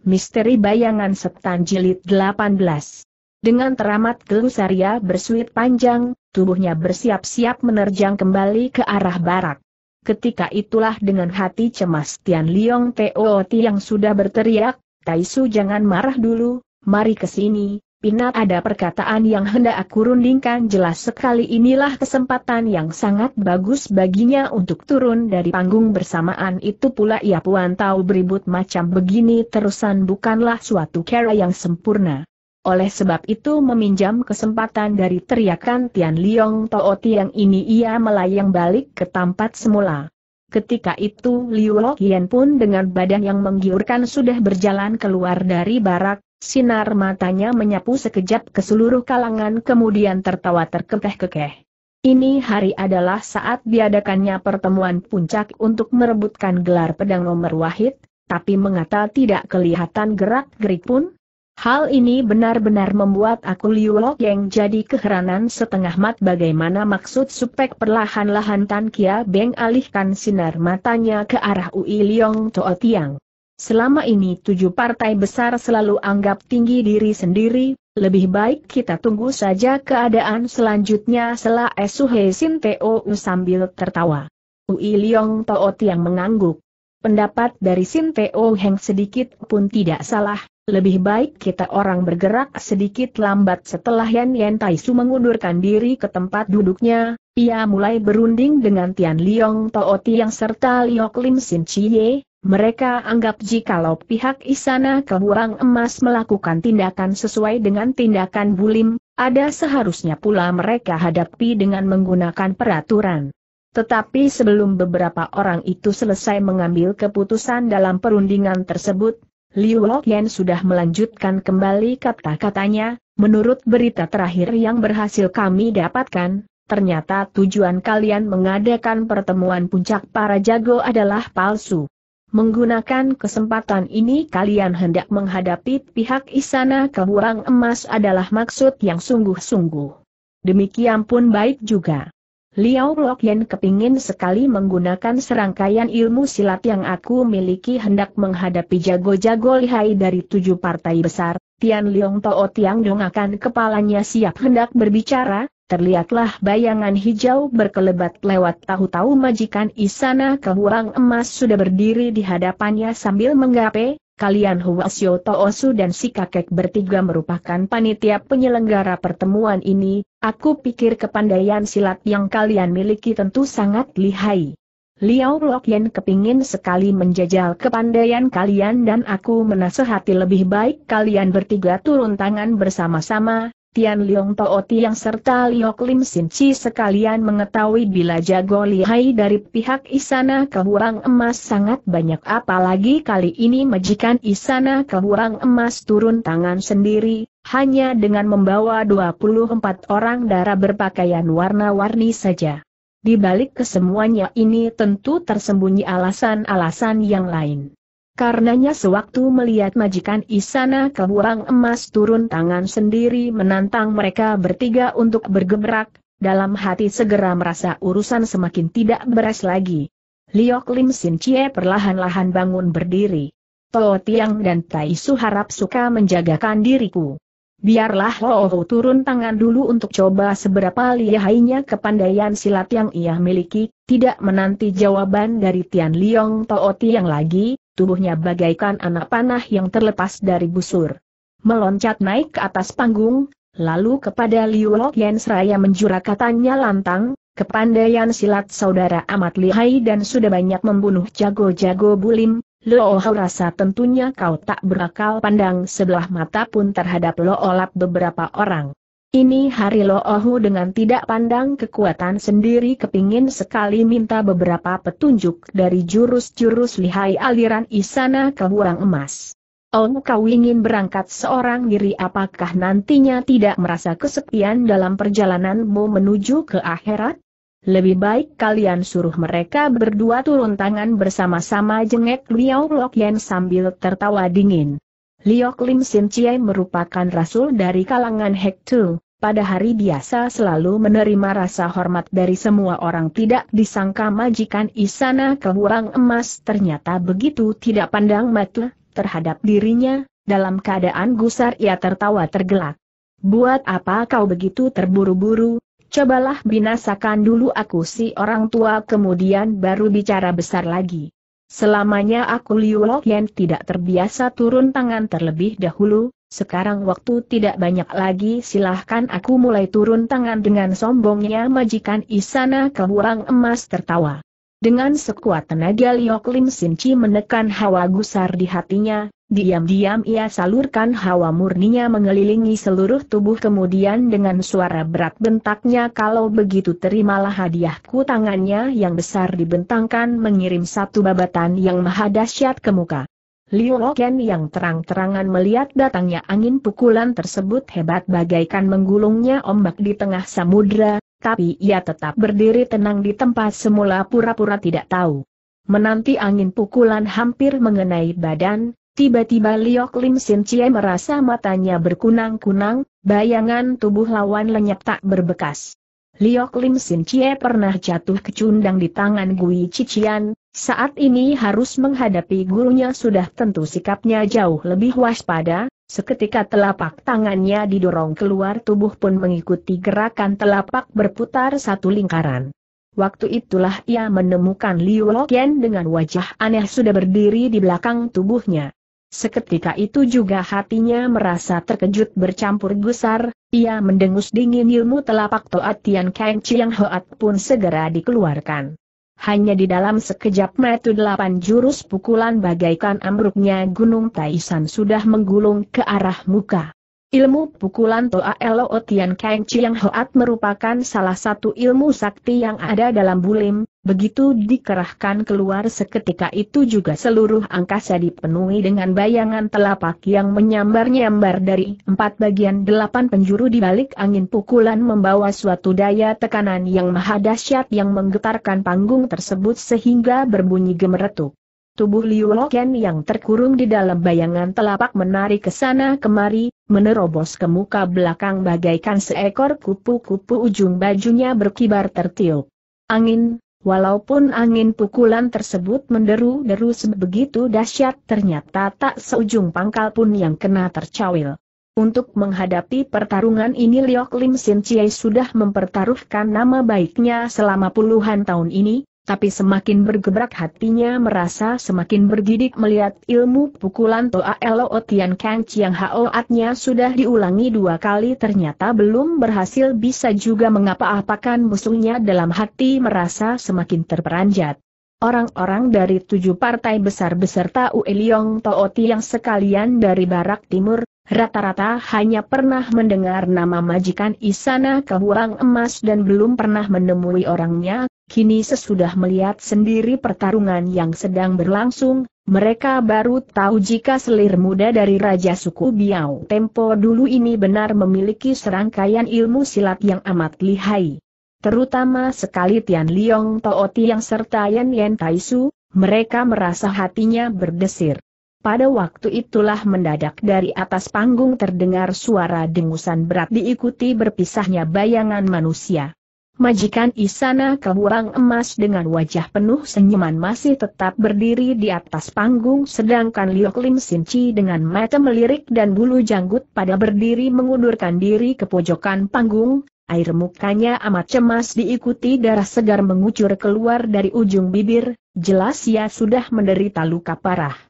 Misteri Bayangan Setan Jilid 18 Dengan teramat Gelusaria bersuit panjang, tubuhnya bersiap-siap menerjang kembali ke arah barak. Ketika itulah dengan hati cemas Tian Liong Toot yang sudah berteriak, Taisu jangan marah dulu, mari ke sini, Pinat ada perkataan yang hendak aku rundingkan jelas sekali inilah kesempatan yang sangat bagus baginya untuk turun dari panggung bersamaan itu pula ia puan tahu beribut macam begini terusan bukanlah suatu cara yang sempurna. Oleh sebab itu meminjam kesempatan dari teriakan Tian Liong Tooti yang ini ia melayang balik ke tempat semula. Ketika itu Liu Yen pun dengan badan yang menggiurkan sudah berjalan keluar dari barak, Sinar matanya menyapu sekejap ke seluruh kalangan kemudian tertawa terkekeh-kekeh. Ini hari adalah saat diadakannya pertemuan puncak untuk merebutkan gelar pedang nomor wahid, tapi mengata tidak kelihatan gerak-gerik pun? Hal ini benar-benar membuat aku Liu yang jadi keheranan setengah mat bagaimana maksud supek perlahan-lahan Tan Kia Beng alihkan sinar matanya ke arah Ui Liong Toa Tiang. Selama ini tujuh partai besar selalu anggap tinggi diri sendiri, lebih baik kita tunggu saja keadaan selanjutnya setelah Esuhe Sin Teo sambil tertawa. Ui Liong Toot yang mengangguk. Pendapat dari Sin Teo Heng sedikit pun tidak salah, lebih baik kita orang bergerak sedikit lambat setelah Yan Yan Taisu mengundurkan diri ke tempat duduknya, ia mulai berunding dengan Tian Liong Toot yang serta Liok Lim Sin Chie, mereka anggap jikalau pihak istana keburang emas melakukan tindakan sesuai dengan tindakan bulim, ada seharusnya pula mereka hadapi dengan menggunakan peraturan. Tetapi sebelum beberapa orang itu selesai mengambil keputusan dalam perundingan tersebut, Liu Yen sudah melanjutkan kembali kata-katanya, menurut berita terakhir yang berhasil kami dapatkan, ternyata tujuan kalian mengadakan pertemuan puncak para jago adalah palsu. Menggunakan kesempatan ini kalian hendak menghadapi pihak istana kehurang emas adalah maksud yang sungguh-sungguh. Demikian pun baik juga. Liao Yen kepingin sekali menggunakan serangkaian ilmu silat yang aku miliki hendak menghadapi jago-jago lihai dari tujuh partai besar, Tian Liong Tao Tiang dongakan kepalanya siap hendak berbicara, terlihatlah bayangan hijau berkelebat lewat tahu-tahu majikan Isana Kehurang Emas sudah berdiri di hadapannya sambil menggape, kalian Huasyo Toosu dan si kakek bertiga merupakan panitia penyelenggara pertemuan ini, aku pikir kepandaian silat yang kalian miliki tentu sangat lihai. Liao Yen kepingin sekali menjajal kepandaian kalian dan aku menasehati lebih baik kalian bertiga turun tangan bersama-sama, Tian Leong Tooti yang serta Liok Lim Sin Chi sekalian mengetahui bila jago lihai dari pihak Isana Kehurang Emas sangat banyak apalagi kali ini majikan Isana Kehurang Emas turun tangan sendiri, hanya dengan membawa 24 orang darah berpakaian warna-warni saja. Di balik kesemuanya ini tentu tersembunyi alasan-alasan yang lain. Karenanya sewaktu melihat majikan Isana keburang emas turun tangan sendiri menantang mereka bertiga untuk bergerak, dalam hati segera merasa urusan semakin tidak beres lagi. Liok Lim Sin Chie perlahan-lahan bangun berdiri. To Tiang dan Tai Su harap suka menjagakan diriku. Biarlah Ho turun tangan dulu untuk coba seberapa lihainya kepandaian silat yang ia miliki, tidak menanti jawaban dari Tian Liong To Tiang lagi, tubuhnya bagaikan anak panah yang terlepas dari busur. Meloncat naik ke atas panggung, lalu kepada Liu Yen seraya menjurakatannya lantang, kepandaian silat saudara amat lihai dan sudah banyak membunuh jago-jago bulim, Lo rasa tentunya kau tak berakal pandang sebelah mata pun terhadap Lo Olap beberapa orang. Ini hari Loohu dengan tidak pandang kekuatan sendiri kepingin sekali minta beberapa petunjuk dari jurus-jurus lihai aliran Isana Kehurang Emas. Oh kau ingin berangkat seorang diri apakah nantinya tidak merasa kesepian dalam perjalananmu menuju ke akhirat? Lebih baik kalian suruh mereka berdua turun tangan bersama-sama jengek Liao Yen sambil tertawa dingin. Liok Lim Sin Chie merupakan rasul dari kalangan Hek Tu, pada hari biasa selalu menerima rasa hormat dari semua orang tidak disangka majikan Isana keburang emas ternyata begitu tidak pandang mata, terhadap dirinya, dalam keadaan gusar ia tertawa tergelak. Buat apa kau begitu terburu-buru, cobalah binasakan dulu aku si orang tua kemudian baru bicara besar lagi. Selamanya aku Liu Yen tidak terbiasa turun tangan terlebih dahulu, sekarang waktu tidak banyak lagi silahkan aku mulai turun tangan dengan sombongnya majikan Isana kehuang emas tertawa. Dengan sekuat tenaga Liok Lim Sinci menekan hawa gusar di hatinya, Diam-diam ia salurkan hawa murninya mengelilingi seluruh tubuh kemudian dengan suara berat bentaknya kalau begitu terimalah hadiahku tangannya yang besar dibentangkan mengirim satu babatan yang maha dahsyat ke muka. Liu Loken yang terang-terangan melihat datangnya angin pukulan tersebut hebat bagaikan menggulungnya ombak di tengah samudra, tapi ia tetap berdiri tenang di tempat semula pura-pura tidak tahu. Menanti angin pukulan hampir mengenai badan, Tiba-tiba Liok Lim Sin Chie merasa matanya berkunang-kunang, bayangan tubuh lawan lenyap tak berbekas. Liok Lim Sin Chie pernah jatuh kecundang di tangan Gui Cician, saat ini harus menghadapi gurunya sudah tentu sikapnya jauh lebih waspada, seketika telapak tangannya didorong keluar tubuh pun mengikuti gerakan telapak berputar satu lingkaran. Waktu itulah ia menemukan Liu Lokian dengan wajah aneh sudah berdiri di belakang tubuhnya. Seketika itu juga hatinya merasa terkejut bercampur gusar, ia mendengus dingin ilmu telapak Toat Tian Kang Chiang Hoat pun segera dikeluarkan. Hanya di dalam sekejap mata delapan jurus pukulan bagaikan ambruknya gunung Taisan sudah menggulung ke arah muka. Ilmu pukulan Toa Elo Tian Kang Chiang Hoat merupakan salah satu ilmu sakti yang ada dalam bulim, begitu dikerahkan keluar seketika itu juga seluruh angkasa dipenuhi dengan bayangan telapak yang menyambar-nyambar dari empat bagian delapan penjuru di balik angin pukulan membawa suatu daya tekanan yang maha dahsyat yang menggetarkan panggung tersebut sehingga berbunyi gemeretuk. Tubuh Liu Loken yang terkurung di dalam bayangan telapak menarik ke sana kemari, menerobos ke muka belakang bagaikan seekor kupu-kupu ujung bajunya berkibar tertiup. Angin, walaupun angin pukulan tersebut menderu-deru sebegitu dahsyat ternyata tak seujung pangkal pun yang kena tercawil. Untuk menghadapi pertarungan ini Liok Lim Sin Chie sudah mempertaruhkan nama baiknya selama puluhan tahun ini, tapi semakin bergebrak hatinya merasa semakin bergidik melihat ilmu pukulan Toa Elo Tian Kang Chiang Hoatnya sudah diulangi dua kali ternyata belum berhasil bisa juga mengapa-apakan musuhnya dalam hati merasa semakin terperanjat. Orang-orang dari tujuh partai besar beserta Ue Liong Tooti yang sekalian dari barak timur, rata-rata hanya pernah mendengar nama majikan Isana Kehuang Emas dan belum pernah menemui orangnya, Kini sesudah melihat sendiri pertarungan yang sedang berlangsung, mereka baru tahu jika selir muda dari Raja Suku Biao Tempo dulu ini benar memiliki serangkaian ilmu silat yang amat lihai. Terutama sekali Tian Liong Tooti yang serta Yan Yen Taisu, mereka merasa hatinya berdesir. Pada waktu itulah mendadak dari atas panggung terdengar suara dengusan berat diikuti berpisahnya bayangan manusia. Majikan Isana keburang emas dengan wajah penuh senyuman masih tetap berdiri di atas panggung sedangkan Liok Lim Sinci dengan mata melirik dan bulu janggut pada berdiri mengundurkan diri ke pojokan panggung, air mukanya amat cemas diikuti darah segar mengucur keluar dari ujung bibir, jelas ia sudah menderita luka parah.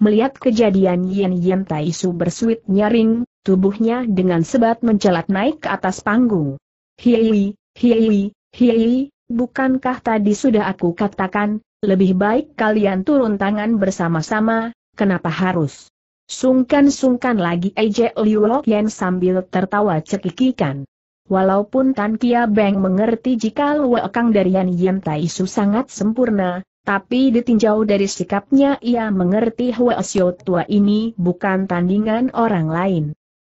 Melihat kejadian Yen Yen Taisu bersuit nyaring, tubuhnya dengan sebat mencelat naik ke atas panggung. Hiei, Hiei, hiei, bukankah tadi sudah aku katakan, lebih baik kalian turun tangan bersama-sama, kenapa harus? Sungkan-sungkan lagi Eje Liu Yen sambil tertawa cekikikan. Walaupun Tan Kia Beng mengerti jika Luekang dari Yan Yen Taisu sangat sempurna, tapi ditinjau dari sikapnya ia mengerti Hwa tua ini bukan tandingan orang lain.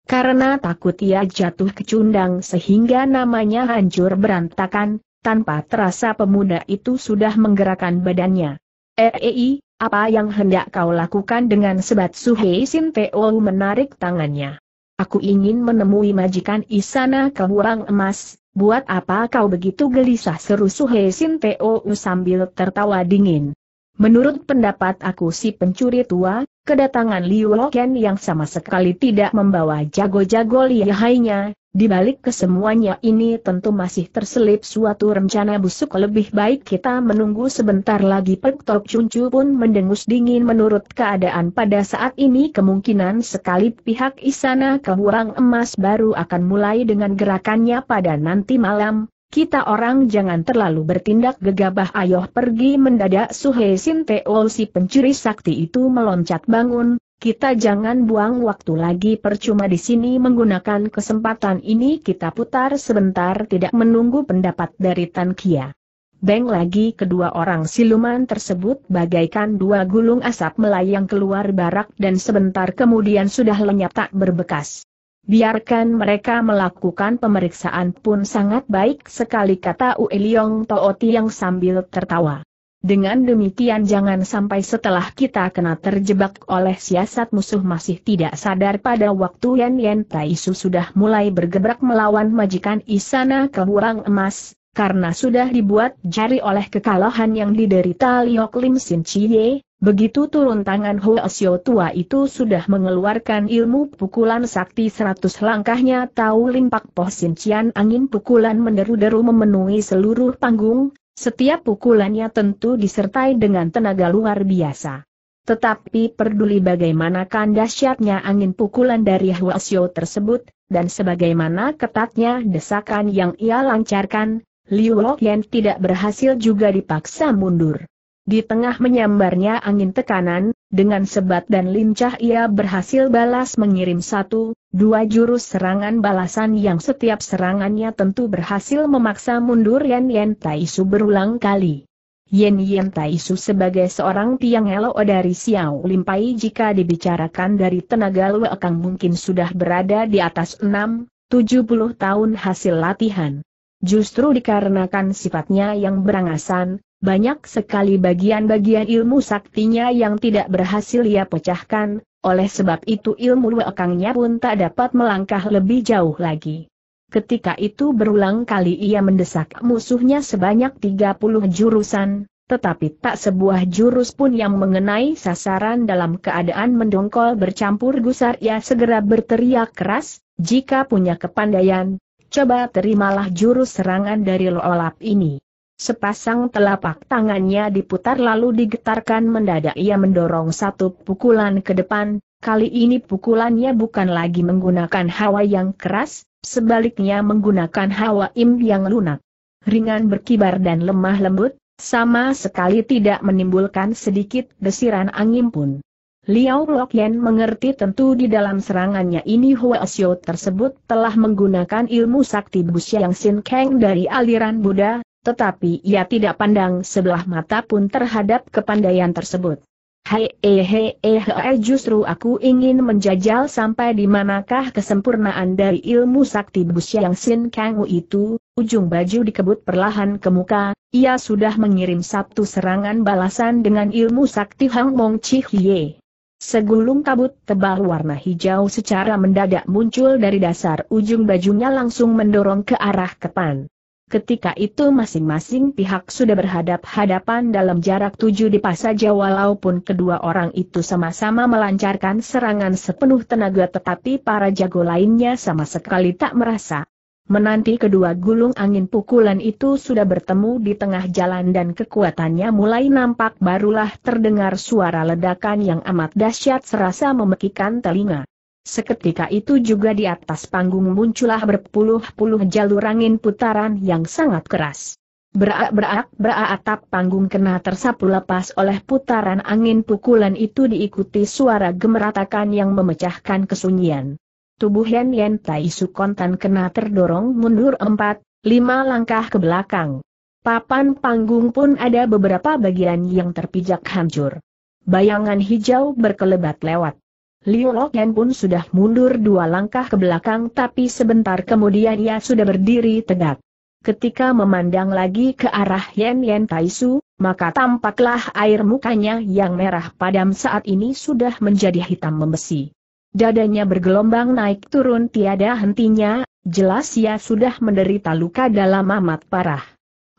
Karena takut ia jatuh kecundang sehingga namanya hancur berantakan, tanpa terasa pemuda itu sudah menggerakkan badannya. Eh, apa yang hendak kau lakukan dengan sebat Suhei Teo menarik tangannya? Aku ingin menemui majikan Isana kehuang emas, buat apa kau begitu gelisah seru Suhei Teo sambil tertawa dingin. Menurut pendapat aku si pencuri tua, Kedatangan Liu Loken yang sama sekali tidak membawa jago-jago lihainya, di balik kesemuanya ini tentu masih terselip suatu rencana busuk. Lebih baik kita menunggu sebentar lagi. Pek Tok Chuncu pun mendengus dingin menurut keadaan pada saat ini. Kemungkinan sekali pihak istana kehuang emas baru akan mulai dengan gerakannya pada nanti malam, kita orang jangan terlalu bertindak gegabah. Ayo pergi mendadak. Suhe Sin si pencuri sakti itu meloncat bangun, kita jangan buang waktu lagi. Percuma di sini menggunakan kesempatan ini. Kita putar sebentar. Tidak menunggu pendapat dari Tan Kia. Beng lagi. Kedua orang siluman tersebut bagaikan dua gulung asap melayang keluar barak dan sebentar kemudian sudah lenyap tak berbekas. Biarkan mereka melakukan pemeriksaan pun sangat baik sekali kata Ue Liong Tooti yang sambil tertawa. Dengan demikian jangan sampai setelah kita kena terjebak oleh siasat musuh masih tidak sadar pada waktu Yan Yan Taisu sudah mulai bergebrak melawan majikan Isana Kehurang Emas, karena sudah dibuat jari oleh kekalahan yang diderita Liok Lim Sin Chie, Begitu turun tangan Hoesio tua itu sudah mengeluarkan ilmu pukulan sakti seratus langkahnya tahu limpak posincian angin pukulan menderu-deru memenuhi seluruh panggung, setiap pukulannya tentu disertai dengan tenaga luar biasa. Tetapi peduli bagaimana dahsyatnya angin pukulan dari Hoesio tersebut, dan sebagaimana ketatnya desakan yang ia lancarkan, Liu Loyan tidak berhasil juga dipaksa mundur. Di tengah menyambarnya angin tekanan, dengan sebat dan lincah ia berhasil balas mengirim satu, dua jurus serangan balasan yang setiap serangannya tentu berhasil memaksa mundur Yan Yan Taisu berulang kali. Yen Yen Taisu sebagai seorang tiang elo dari Xiao Limpai jika dibicarakan dari tenaga luakang mungkin sudah berada di atas 6, 70 tahun hasil latihan. Justru dikarenakan sifatnya yang berangasan, banyak sekali bagian-bagian ilmu saktinya yang tidak berhasil ia pecahkan, oleh sebab itu ilmu lekangnya pun tak dapat melangkah lebih jauh lagi. Ketika itu berulang kali ia mendesak musuhnya sebanyak 30 jurusan, tetapi tak sebuah jurus pun yang mengenai sasaran dalam keadaan mendongkol bercampur gusar ia segera berteriak keras, jika punya kepandaian, coba terimalah jurus serangan dari Loolap ini. Sepasang telapak tangannya diputar lalu digetarkan mendadak ia mendorong satu pukulan ke depan, kali ini pukulannya bukan lagi menggunakan hawa yang keras, sebaliknya menggunakan hawa im yang lunak. Ringan berkibar dan lemah lembut, sama sekali tidak menimbulkan sedikit desiran angin pun. Liao Lokyen mengerti tentu di dalam serangannya ini Huasyo tersebut telah menggunakan ilmu sakti Busyang Sin Kang dari aliran Buddha, tetapi ia tidak pandang sebelah mata pun terhadap kepandaian tersebut. Hei eh hei eh hei justru aku ingin menjajal sampai di manakah kesempurnaan dari ilmu sakti Busyang Sin Kang itu, ujung baju dikebut perlahan ke muka, ia sudah mengirim satu serangan balasan dengan ilmu sakti Hang Mong Chi Hie. Segulung kabut tebal warna hijau secara mendadak muncul dari dasar ujung bajunya langsung mendorong ke arah kepan. Ketika itu masing-masing pihak sudah berhadap-hadapan dalam jarak tujuh di pas saja walaupun kedua orang itu sama-sama melancarkan serangan sepenuh tenaga tetapi para jago lainnya sama sekali tak merasa. Menanti kedua gulung angin pukulan itu sudah bertemu di tengah jalan dan kekuatannya mulai nampak barulah terdengar suara ledakan yang amat dahsyat serasa memekikan telinga. Seketika itu juga di atas panggung muncullah berpuluh-puluh jalur angin putaran yang sangat keras. Berak-berak, berak atap panggung kena tersapu lepas oleh putaran angin pukulan itu diikuti suara gemeratakan yang memecahkan kesunyian. Tubuh Yen Yen Tai Sukontan kena terdorong mundur empat, lima langkah ke belakang. Papan panggung pun ada beberapa bagian yang terpijak hancur. Bayangan hijau berkelebat lewat. Liu Loken pun sudah mundur dua langkah ke belakang tapi sebentar kemudian ia sudah berdiri tegak. Ketika memandang lagi ke arah Yen Yen Taisu, maka tampaklah air mukanya yang merah padam saat ini sudah menjadi hitam membesi. Dadanya bergelombang naik turun tiada hentinya, jelas ia sudah menderita luka dalam amat parah.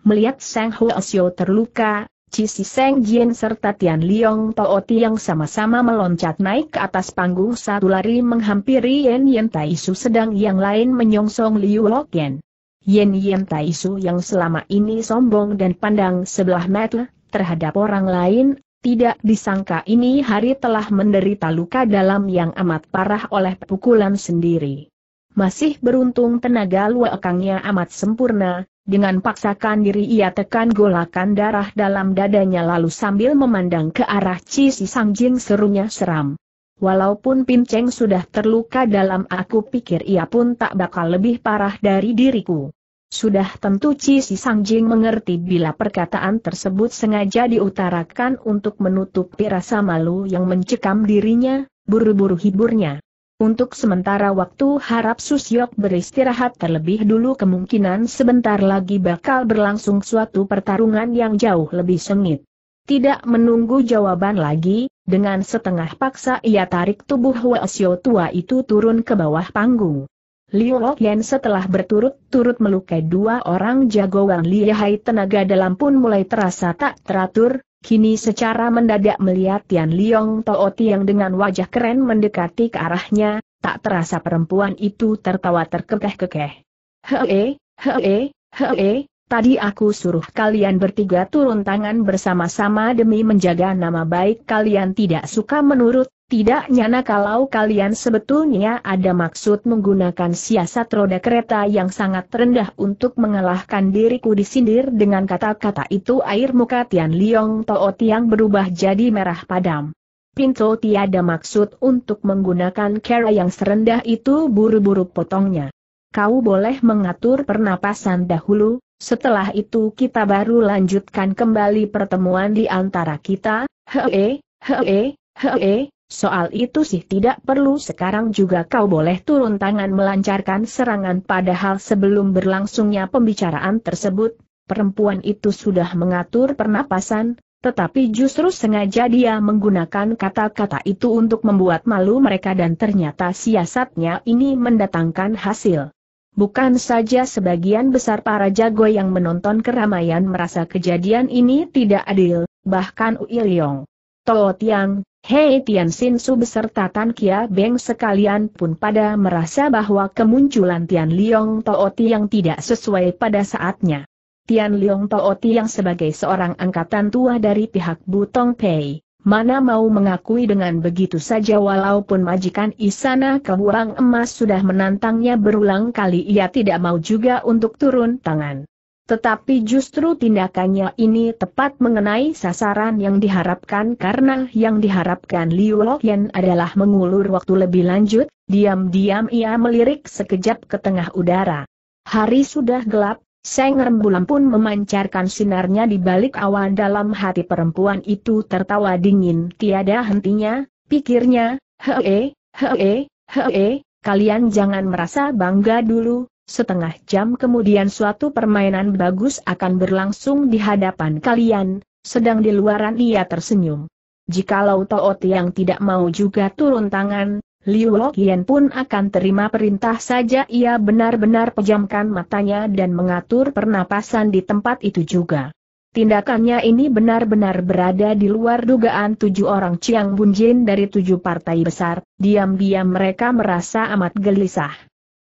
Melihat Sang Huasyo terluka, Cisi Seng Jin serta Tian Liong Tooti yang sama-sama meloncat naik ke atas panggung satu lari menghampiri Yen Yen Taisu sedang yang lain menyongsong Liu Lok Yen. Yen Yen Taisu yang selama ini sombong dan pandang sebelah mata terhadap orang lain, tidak disangka ini hari telah menderita luka dalam yang amat parah oleh pukulan sendiri. Masih beruntung tenaga luakangnya amat sempurna, dengan paksakan diri ia tekan golakan darah dalam dadanya lalu sambil memandang ke arah Ci Si Sang Jin serunya seram. Walaupun Pinceng sudah terluka dalam aku pikir ia pun tak bakal lebih parah dari diriku. Sudah tentu Ci Si Sang Jin mengerti bila perkataan tersebut sengaja diutarakan untuk menutupi rasa malu yang mencekam dirinya, buru-buru hiburnya. Untuk sementara waktu harap Susyok beristirahat terlebih dulu kemungkinan sebentar lagi bakal berlangsung suatu pertarungan yang jauh lebih sengit. Tidak menunggu jawaban lagi, dengan setengah paksa ia tarik tubuh Wasio tua itu turun ke bawah panggung. Liu Yen setelah berturut-turut melukai dua orang jagoan lihai tenaga dalam pun mulai terasa tak teratur, Kini secara mendadak melihat Tian Liong Tooti yang dengan wajah keren mendekati ke arahnya, tak terasa perempuan itu tertawa terkekeh-kekeh. Hei, hei, hei, tadi aku suruh kalian bertiga turun tangan bersama-sama demi menjaga nama baik kalian tidak suka menurut, tidak nyana kalau kalian sebetulnya ada maksud menggunakan siasat roda kereta yang sangat rendah untuk mengalahkan diriku disindir dengan kata-kata itu air muka Tian Liong Tao Tiang berubah jadi merah padam. Pinto tiada maksud untuk menggunakan cara yang serendah itu buru-buru potongnya. Kau boleh mengatur pernapasan dahulu, setelah itu kita baru lanjutkan kembali pertemuan di antara kita, hee, hee, hee, Soal itu sih tidak perlu sekarang juga kau boleh turun tangan melancarkan serangan padahal sebelum berlangsungnya pembicaraan tersebut, perempuan itu sudah mengatur pernapasan, tetapi justru sengaja dia menggunakan kata-kata itu untuk membuat malu mereka dan ternyata siasatnya ini mendatangkan hasil. Bukan saja sebagian besar para jago yang menonton keramaian merasa kejadian ini tidak adil, bahkan Ui Leong, Toh Tiang, Hei Tian Sin Su beserta Tan Kia Beng sekalian pun pada merasa bahwa kemunculan Tian Liong Tooti yang tidak sesuai pada saatnya. Tian Liong Tooti yang sebagai seorang angkatan tua dari pihak Butong Pei, mana mau mengakui dengan begitu saja walaupun majikan Isana Kehuang Emas sudah menantangnya berulang kali ia tidak mau juga untuk turun tangan. Tetapi justru tindakannya ini tepat mengenai sasaran yang diharapkan karena yang diharapkan Liu Loyan adalah mengulur waktu lebih lanjut, diam-diam ia melirik sekejap ke tengah udara. Hari sudah gelap, Seng rembulan pun memancarkan sinarnya di balik awan dalam hati perempuan itu tertawa dingin tiada hentinya, pikirnya, hee, hee, hee, kalian jangan merasa bangga dulu, Setengah jam kemudian suatu permainan bagus akan berlangsung di hadapan kalian, sedang di luaran ia tersenyum. Jikalau Toot yang tidak mau juga turun tangan, Liu Lokian pun akan terima perintah saja ia benar-benar pejamkan matanya dan mengatur pernapasan di tempat itu juga. Tindakannya ini benar-benar berada di luar dugaan tujuh orang Chiang Bunjin dari tujuh partai besar, diam-diam mereka merasa amat gelisah.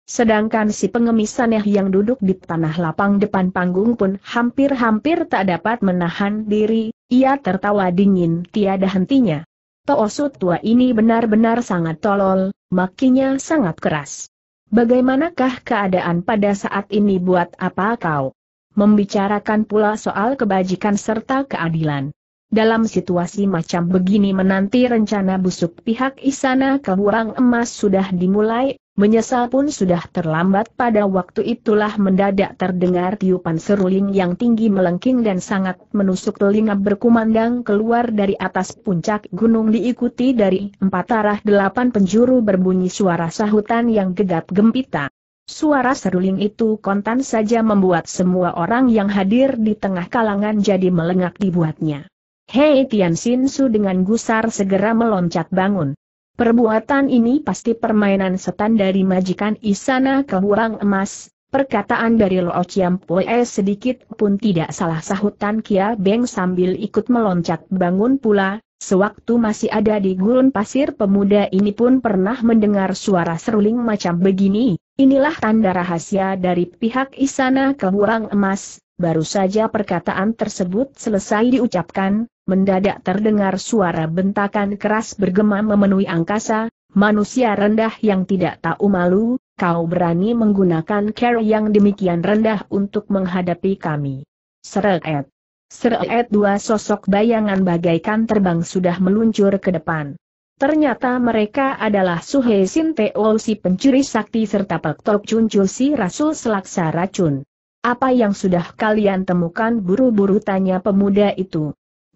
Sedangkan si pengemis aneh yang duduk di tanah lapang depan panggung pun hampir-hampir tak dapat menahan diri, ia tertawa dingin tiada hentinya. Toosut tua ini benar-benar sangat tolol, makinya sangat keras. Bagaimanakah keadaan pada saat ini buat apa kau? Membicarakan pula soal kebajikan serta keadilan. Dalam situasi macam begini menanti rencana busuk pihak istana keburang emas sudah dimulai, Menyesal pun sudah terlambat pada waktu itulah mendadak terdengar tiupan seruling yang tinggi melengking dan sangat menusuk telinga berkumandang keluar dari atas puncak gunung diikuti dari empat arah delapan penjuru berbunyi suara sahutan yang gegap gempita. Suara seruling itu kontan saja membuat semua orang yang hadir di tengah kalangan jadi melengak dibuatnya. Hei Tian Sin Su dengan gusar segera meloncat bangun. Perbuatan ini pasti permainan setan dari majikan Isana Kehurang Emas, Perkataan dari Lo Chiam Poe sedikit pun tidak salah. Sahutan Kia Beng sambil ikut meloncat bangun pula, sewaktu masih ada di gurun pasir pemuda ini pun pernah mendengar suara seruling macam begini, inilah tanda rahasia dari pihak istana kehurang emas, baru saja perkataan tersebut selesai diucapkan, mendadak terdengar suara bentakan keras bergema memenuhi angkasa, manusia rendah yang tidak tahu malu, kau berani menggunakan cara yang demikian rendah untuk menghadapi kami. Seret. Seret dua sosok bayangan bagaikan terbang sudah meluncur ke depan. Ternyata mereka adalah Suhe Sin Teo si pencuri sakti serta Pak Tok Chun si Rasul Selaksa Racun. Apa yang sudah kalian temukan buru-buru tanya pemuda itu.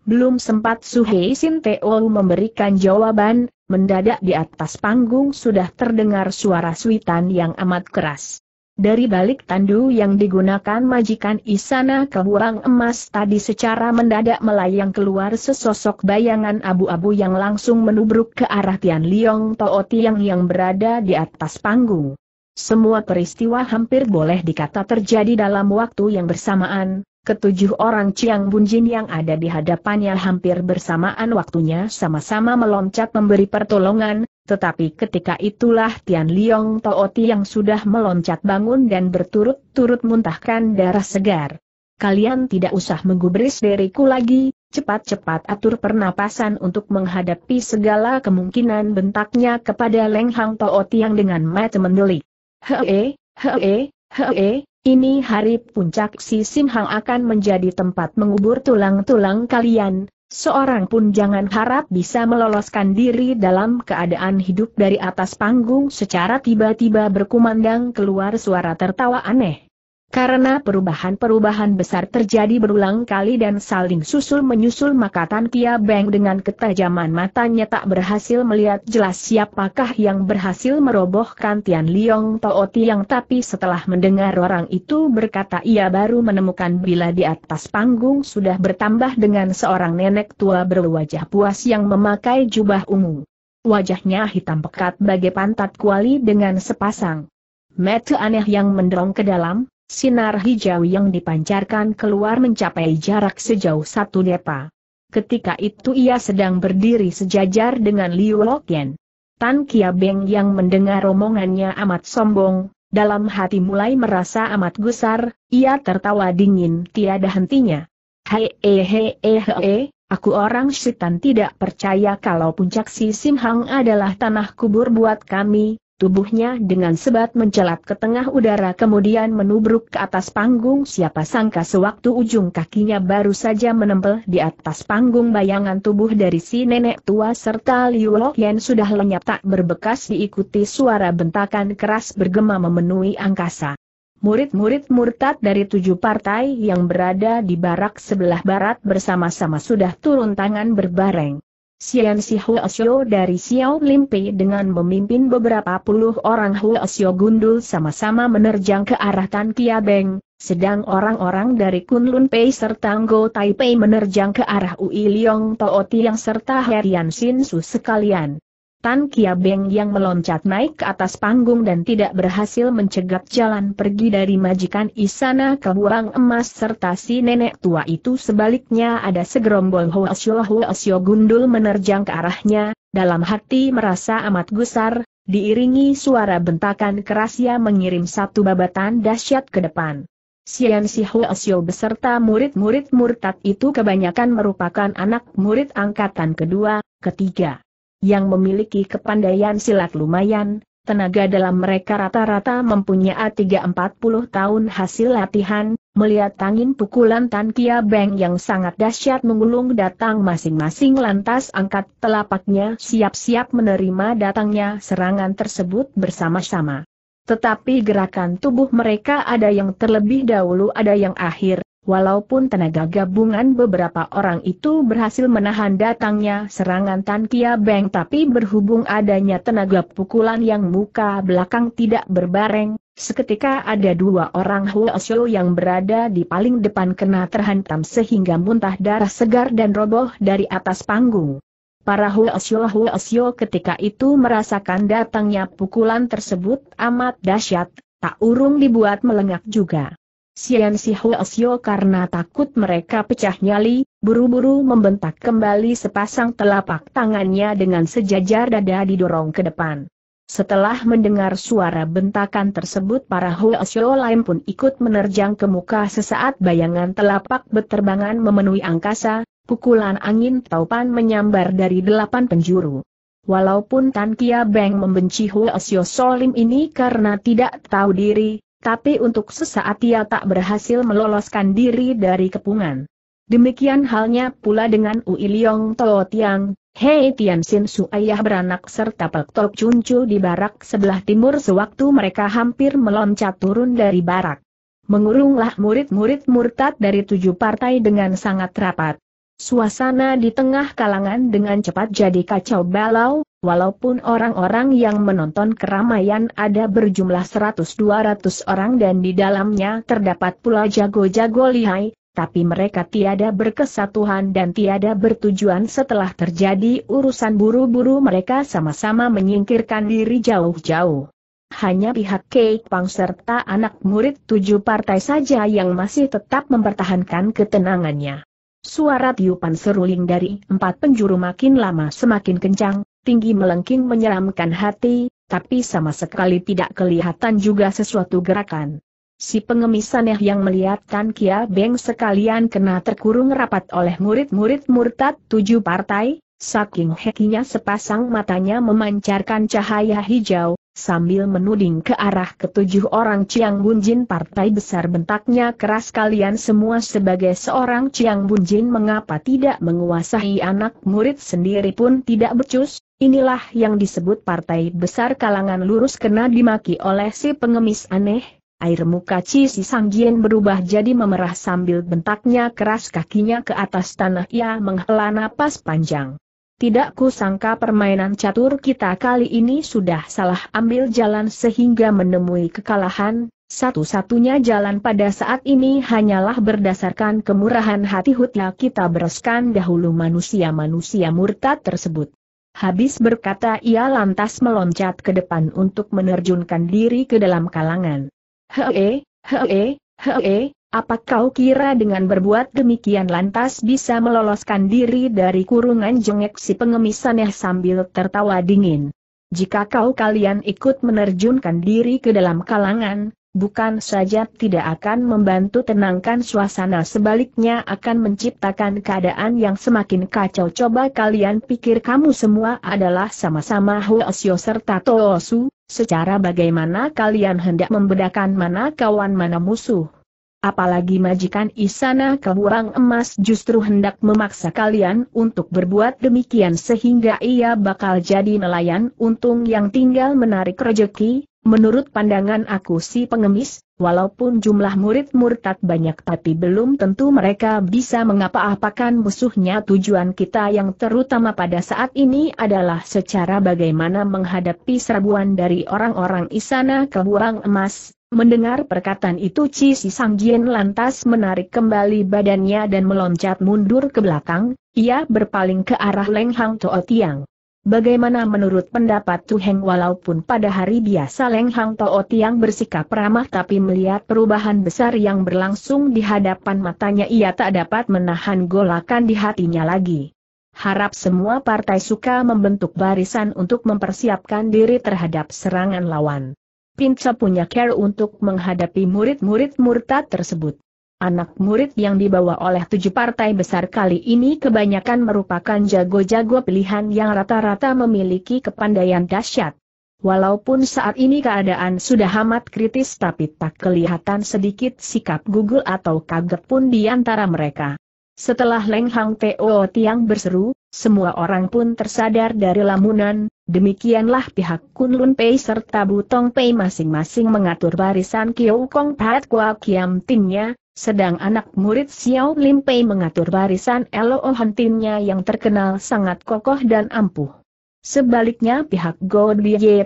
Belum sempat Suhe Sin Teo memberikan jawaban, mendadak di atas panggung sudah terdengar suara suitan yang amat keras. Dari balik tandu yang digunakan majikan Isana keburang emas tadi secara mendadak melayang keluar sesosok bayangan abu-abu yang langsung menubruk ke arah Tian Liong Tao Tiang yang berada di atas panggung. Semua peristiwa hampir boleh dikata terjadi dalam waktu yang bersamaan, Ketujuh orang Chiang Bunjin yang ada di hadapannya hampir bersamaan waktunya sama-sama meloncat memberi pertolongan, tetapi ketika itulah Tian Liong Tooti yang sudah meloncat bangun dan berturut-turut muntahkan darah segar. Kalian tidak usah menggubris diriku lagi, cepat-cepat atur pernapasan untuk menghadapi segala kemungkinan bentaknya kepada Leng Hang Tooti yang dengan mata mendelik. Hee, hee, hee, ini hari puncak si Sim Hang akan menjadi tempat mengubur tulang-tulang kalian, seorang pun jangan harap bisa meloloskan diri dalam keadaan hidup dari atas panggung secara tiba-tiba berkumandang keluar suara tertawa aneh. Karena perubahan-perubahan besar terjadi berulang kali dan saling susul menyusul maka Tan Kia Beng dengan ketajaman matanya tak berhasil melihat jelas siapakah yang berhasil merobohkan Tian Liong Tao Tiang tapi setelah mendengar orang itu berkata ia baru menemukan bila di atas panggung sudah bertambah dengan seorang nenek tua berwajah puas yang memakai jubah ungu. Wajahnya hitam pekat bagai pantat kuali dengan sepasang mata aneh yang mendorong ke dalam, Sinar hijau yang dipancarkan keluar mencapai jarak sejauh satu depa. Ketika itu ia sedang berdiri sejajar dengan Liu Lokien. Tan Kia Beng yang mendengar omongannya amat sombong, dalam hati mulai merasa amat gusar, ia tertawa dingin tiada hentinya. Hei eh hei eh hei, aku orang Shitan tidak percaya kalau puncak si Sim Hang adalah tanah kubur buat kami, tubuhnya dengan sebat mencelat ke tengah udara kemudian menubruk ke atas panggung siapa sangka sewaktu ujung kakinya baru saja menempel di atas panggung bayangan tubuh dari si nenek tua serta Liu Lokien sudah lenyap tak berbekas diikuti suara bentakan keras bergema memenuhi angkasa. Murid-murid murtad dari tujuh partai yang berada di barak sebelah barat bersama-sama sudah turun tangan berbareng. Sian Si Huasyo dari Xiao Limpi dengan memimpin beberapa puluh orang Huasyo gundul sama-sama menerjang ke arah Tan Kia Beng, sedang orang-orang dari Kunlun Pei serta Ngo Taipei menerjang ke arah Ui Liong Tao Tiang serta Herian Sin Su sekalian. Tan Kia Beng yang meloncat naik ke atas panggung dan tidak berhasil mencegat jalan pergi dari majikan Isana ke burang emas serta si nenek tua itu sebaliknya ada segerombol Huasyo Huasyo gundul menerjang ke arahnya, dalam hati merasa amat gusar, diiringi suara bentakan kerasnya mengirim satu babatan dahsyat ke depan. Sian Si Huasyo beserta murid-murid murtad itu kebanyakan merupakan anak murid angkatan kedua, ketiga yang memiliki kepandaian silat lumayan, tenaga dalam mereka rata-rata mempunyai 3-40 tahun hasil latihan, melihat tangin pukulan Tan Kia Beng yang sangat dahsyat mengulung datang masing-masing lantas angkat telapaknya siap-siap menerima datangnya serangan tersebut bersama-sama. Tetapi gerakan tubuh mereka ada yang terlebih dahulu ada yang akhir, Walaupun tenaga gabungan beberapa orang itu berhasil menahan datangnya serangan Tan Kia Beng tapi berhubung adanya tenaga pukulan yang muka belakang tidak berbareng, seketika ada dua orang Huasyo yang berada di paling depan kena terhantam sehingga muntah darah segar dan roboh dari atas panggung. Para Huasyo ketika itu merasakan datangnya pukulan tersebut amat dahsyat, tak urung dibuat melengak juga. Sian Si Huasyo karena takut mereka pecah nyali, buru-buru membentak kembali sepasang telapak tangannya dengan sejajar dada didorong ke depan. Setelah mendengar suara bentakan tersebut para Huasyo lain pun ikut menerjang ke muka sesaat bayangan telapak beterbangan memenuhi angkasa, pukulan angin taupan menyambar dari delapan penjuru. Walaupun Tan Kia Beng membenci Huasyo Solim ini karena tidak tahu diri, tapi untuk sesaat ia tak berhasil meloloskan diri dari kepungan. Demikian halnya pula dengan Ui Liong Toh Tiang, Hei Tian Sin Su ayah beranak serta Pek Tok Chuncu di barak sebelah timur sewaktu mereka hampir meloncat turun dari barak. Mengurunglah murid-murid murtad dari tujuh partai dengan sangat rapat. Suasana di tengah kalangan dengan cepat jadi kacau balau, walaupun orang-orang yang menonton keramaian ada berjumlah 100-200 orang dan di dalamnya terdapat pula jago-jago lihai, tapi mereka tiada berkesatuan dan tiada bertujuan setelah terjadi urusan buru-buru mereka sama-sama menyingkirkan diri jauh-jauh. Hanya pihak Kei Pang serta anak murid tujuh partai saja yang masih tetap mempertahankan ketenangannya. Suara tiupan seruling dari empat penjuru makin lama semakin kencang, tinggi melengking menyeramkan hati, tapi sama sekali tidak kelihatan juga sesuatu gerakan. Si pengemis aneh yang melihat Tan Kia Beng sekalian kena terkurung rapat oleh murid-murid murtad tujuh partai, saking hekinya sepasang matanya memancarkan cahaya hijau, sambil menuding ke arah ketujuh orang Ciang Bunjin partai besar bentaknya keras kalian semua sebagai seorang Ciang Bunjin mengapa tidak menguasai anak murid sendiri pun tidak becus, inilah yang disebut partai besar kalangan lurus kena dimaki oleh si pengemis aneh. Air muka Ci Si Sangjien berubah jadi memerah sambil bentaknya keras kakinya ke atas tanah ia menghela napas panjang. Tidak kusangka permainan catur kita kali ini sudah salah ambil jalan sehingga menemui kekalahan, satu-satunya jalan pada saat ini hanyalah berdasarkan kemurahan hati hutya kita bereskan dahulu manusia-manusia murtad tersebut. Habis berkata ia lantas meloncat ke depan untuk menerjunkan diri ke dalam kalangan. Hee, hee, hee, apa kau kira dengan berbuat demikian lantas bisa meloloskan diri dari kurungan jengek si pengemis sambil tertawa dingin? Jika kau kalian ikut menerjunkan diri ke dalam kalangan, bukan saja tidak akan membantu tenangkan suasana sebaliknya akan menciptakan keadaan yang semakin kacau. Coba kalian pikir kamu semua adalah sama-sama Huasyo serta Toosu, secara bagaimana kalian hendak membedakan mana kawan mana musuh? apalagi majikan Isana Keburang Emas justru hendak memaksa kalian untuk berbuat demikian sehingga ia bakal jadi nelayan untung yang tinggal menarik rejeki, menurut pandangan aku si pengemis, walaupun jumlah murid murtad banyak tapi belum tentu mereka bisa mengapa-apakan musuhnya. Tujuan kita yang terutama pada saat ini adalah secara bagaimana menghadapi serbuan dari orang-orang Isana Keburang Emas, Mendengar perkataan itu Ci Si Sangjien lantas menarik kembali badannya dan meloncat mundur ke belakang, ia berpaling ke arah Leng Hang Toa Tiang. Bagaimana menurut pendapat Tu Heng walaupun pada hari biasa Leng Hang Toa Tiang bersikap ramah tapi melihat perubahan besar yang berlangsung di hadapan matanya ia tak dapat menahan golakan di hatinya lagi. Harap semua partai suka membentuk barisan untuk mempersiapkan diri terhadap serangan lawan. Pinca punya care untuk menghadapi murid-murid murtad tersebut. Anak murid yang dibawa oleh tujuh partai besar kali ini kebanyakan merupakan jago-jago pilihan yang rata-rata memiliki kepandaian dahsyat. Walaupun saat ini keadaan sudah amat kritis tapi tak kelihatan sedikit sikap gugur atau kaget pun di antara mereka. Setelah Leng Hang Teo Tiang berseru, semua orang pun tersadar dari lamunan, demikianlah pihak Kun Lun Pei serta Butong Pei masing-masing mengatur barisan Kiau Kong Pat Kwa Kiam Tinnya, sedang anak murid Xiao Lim Pei mengatur barisan Elo Han Tinnya yang terkenal sangat kokoh dan ampuh. Sebaliknya pihak Go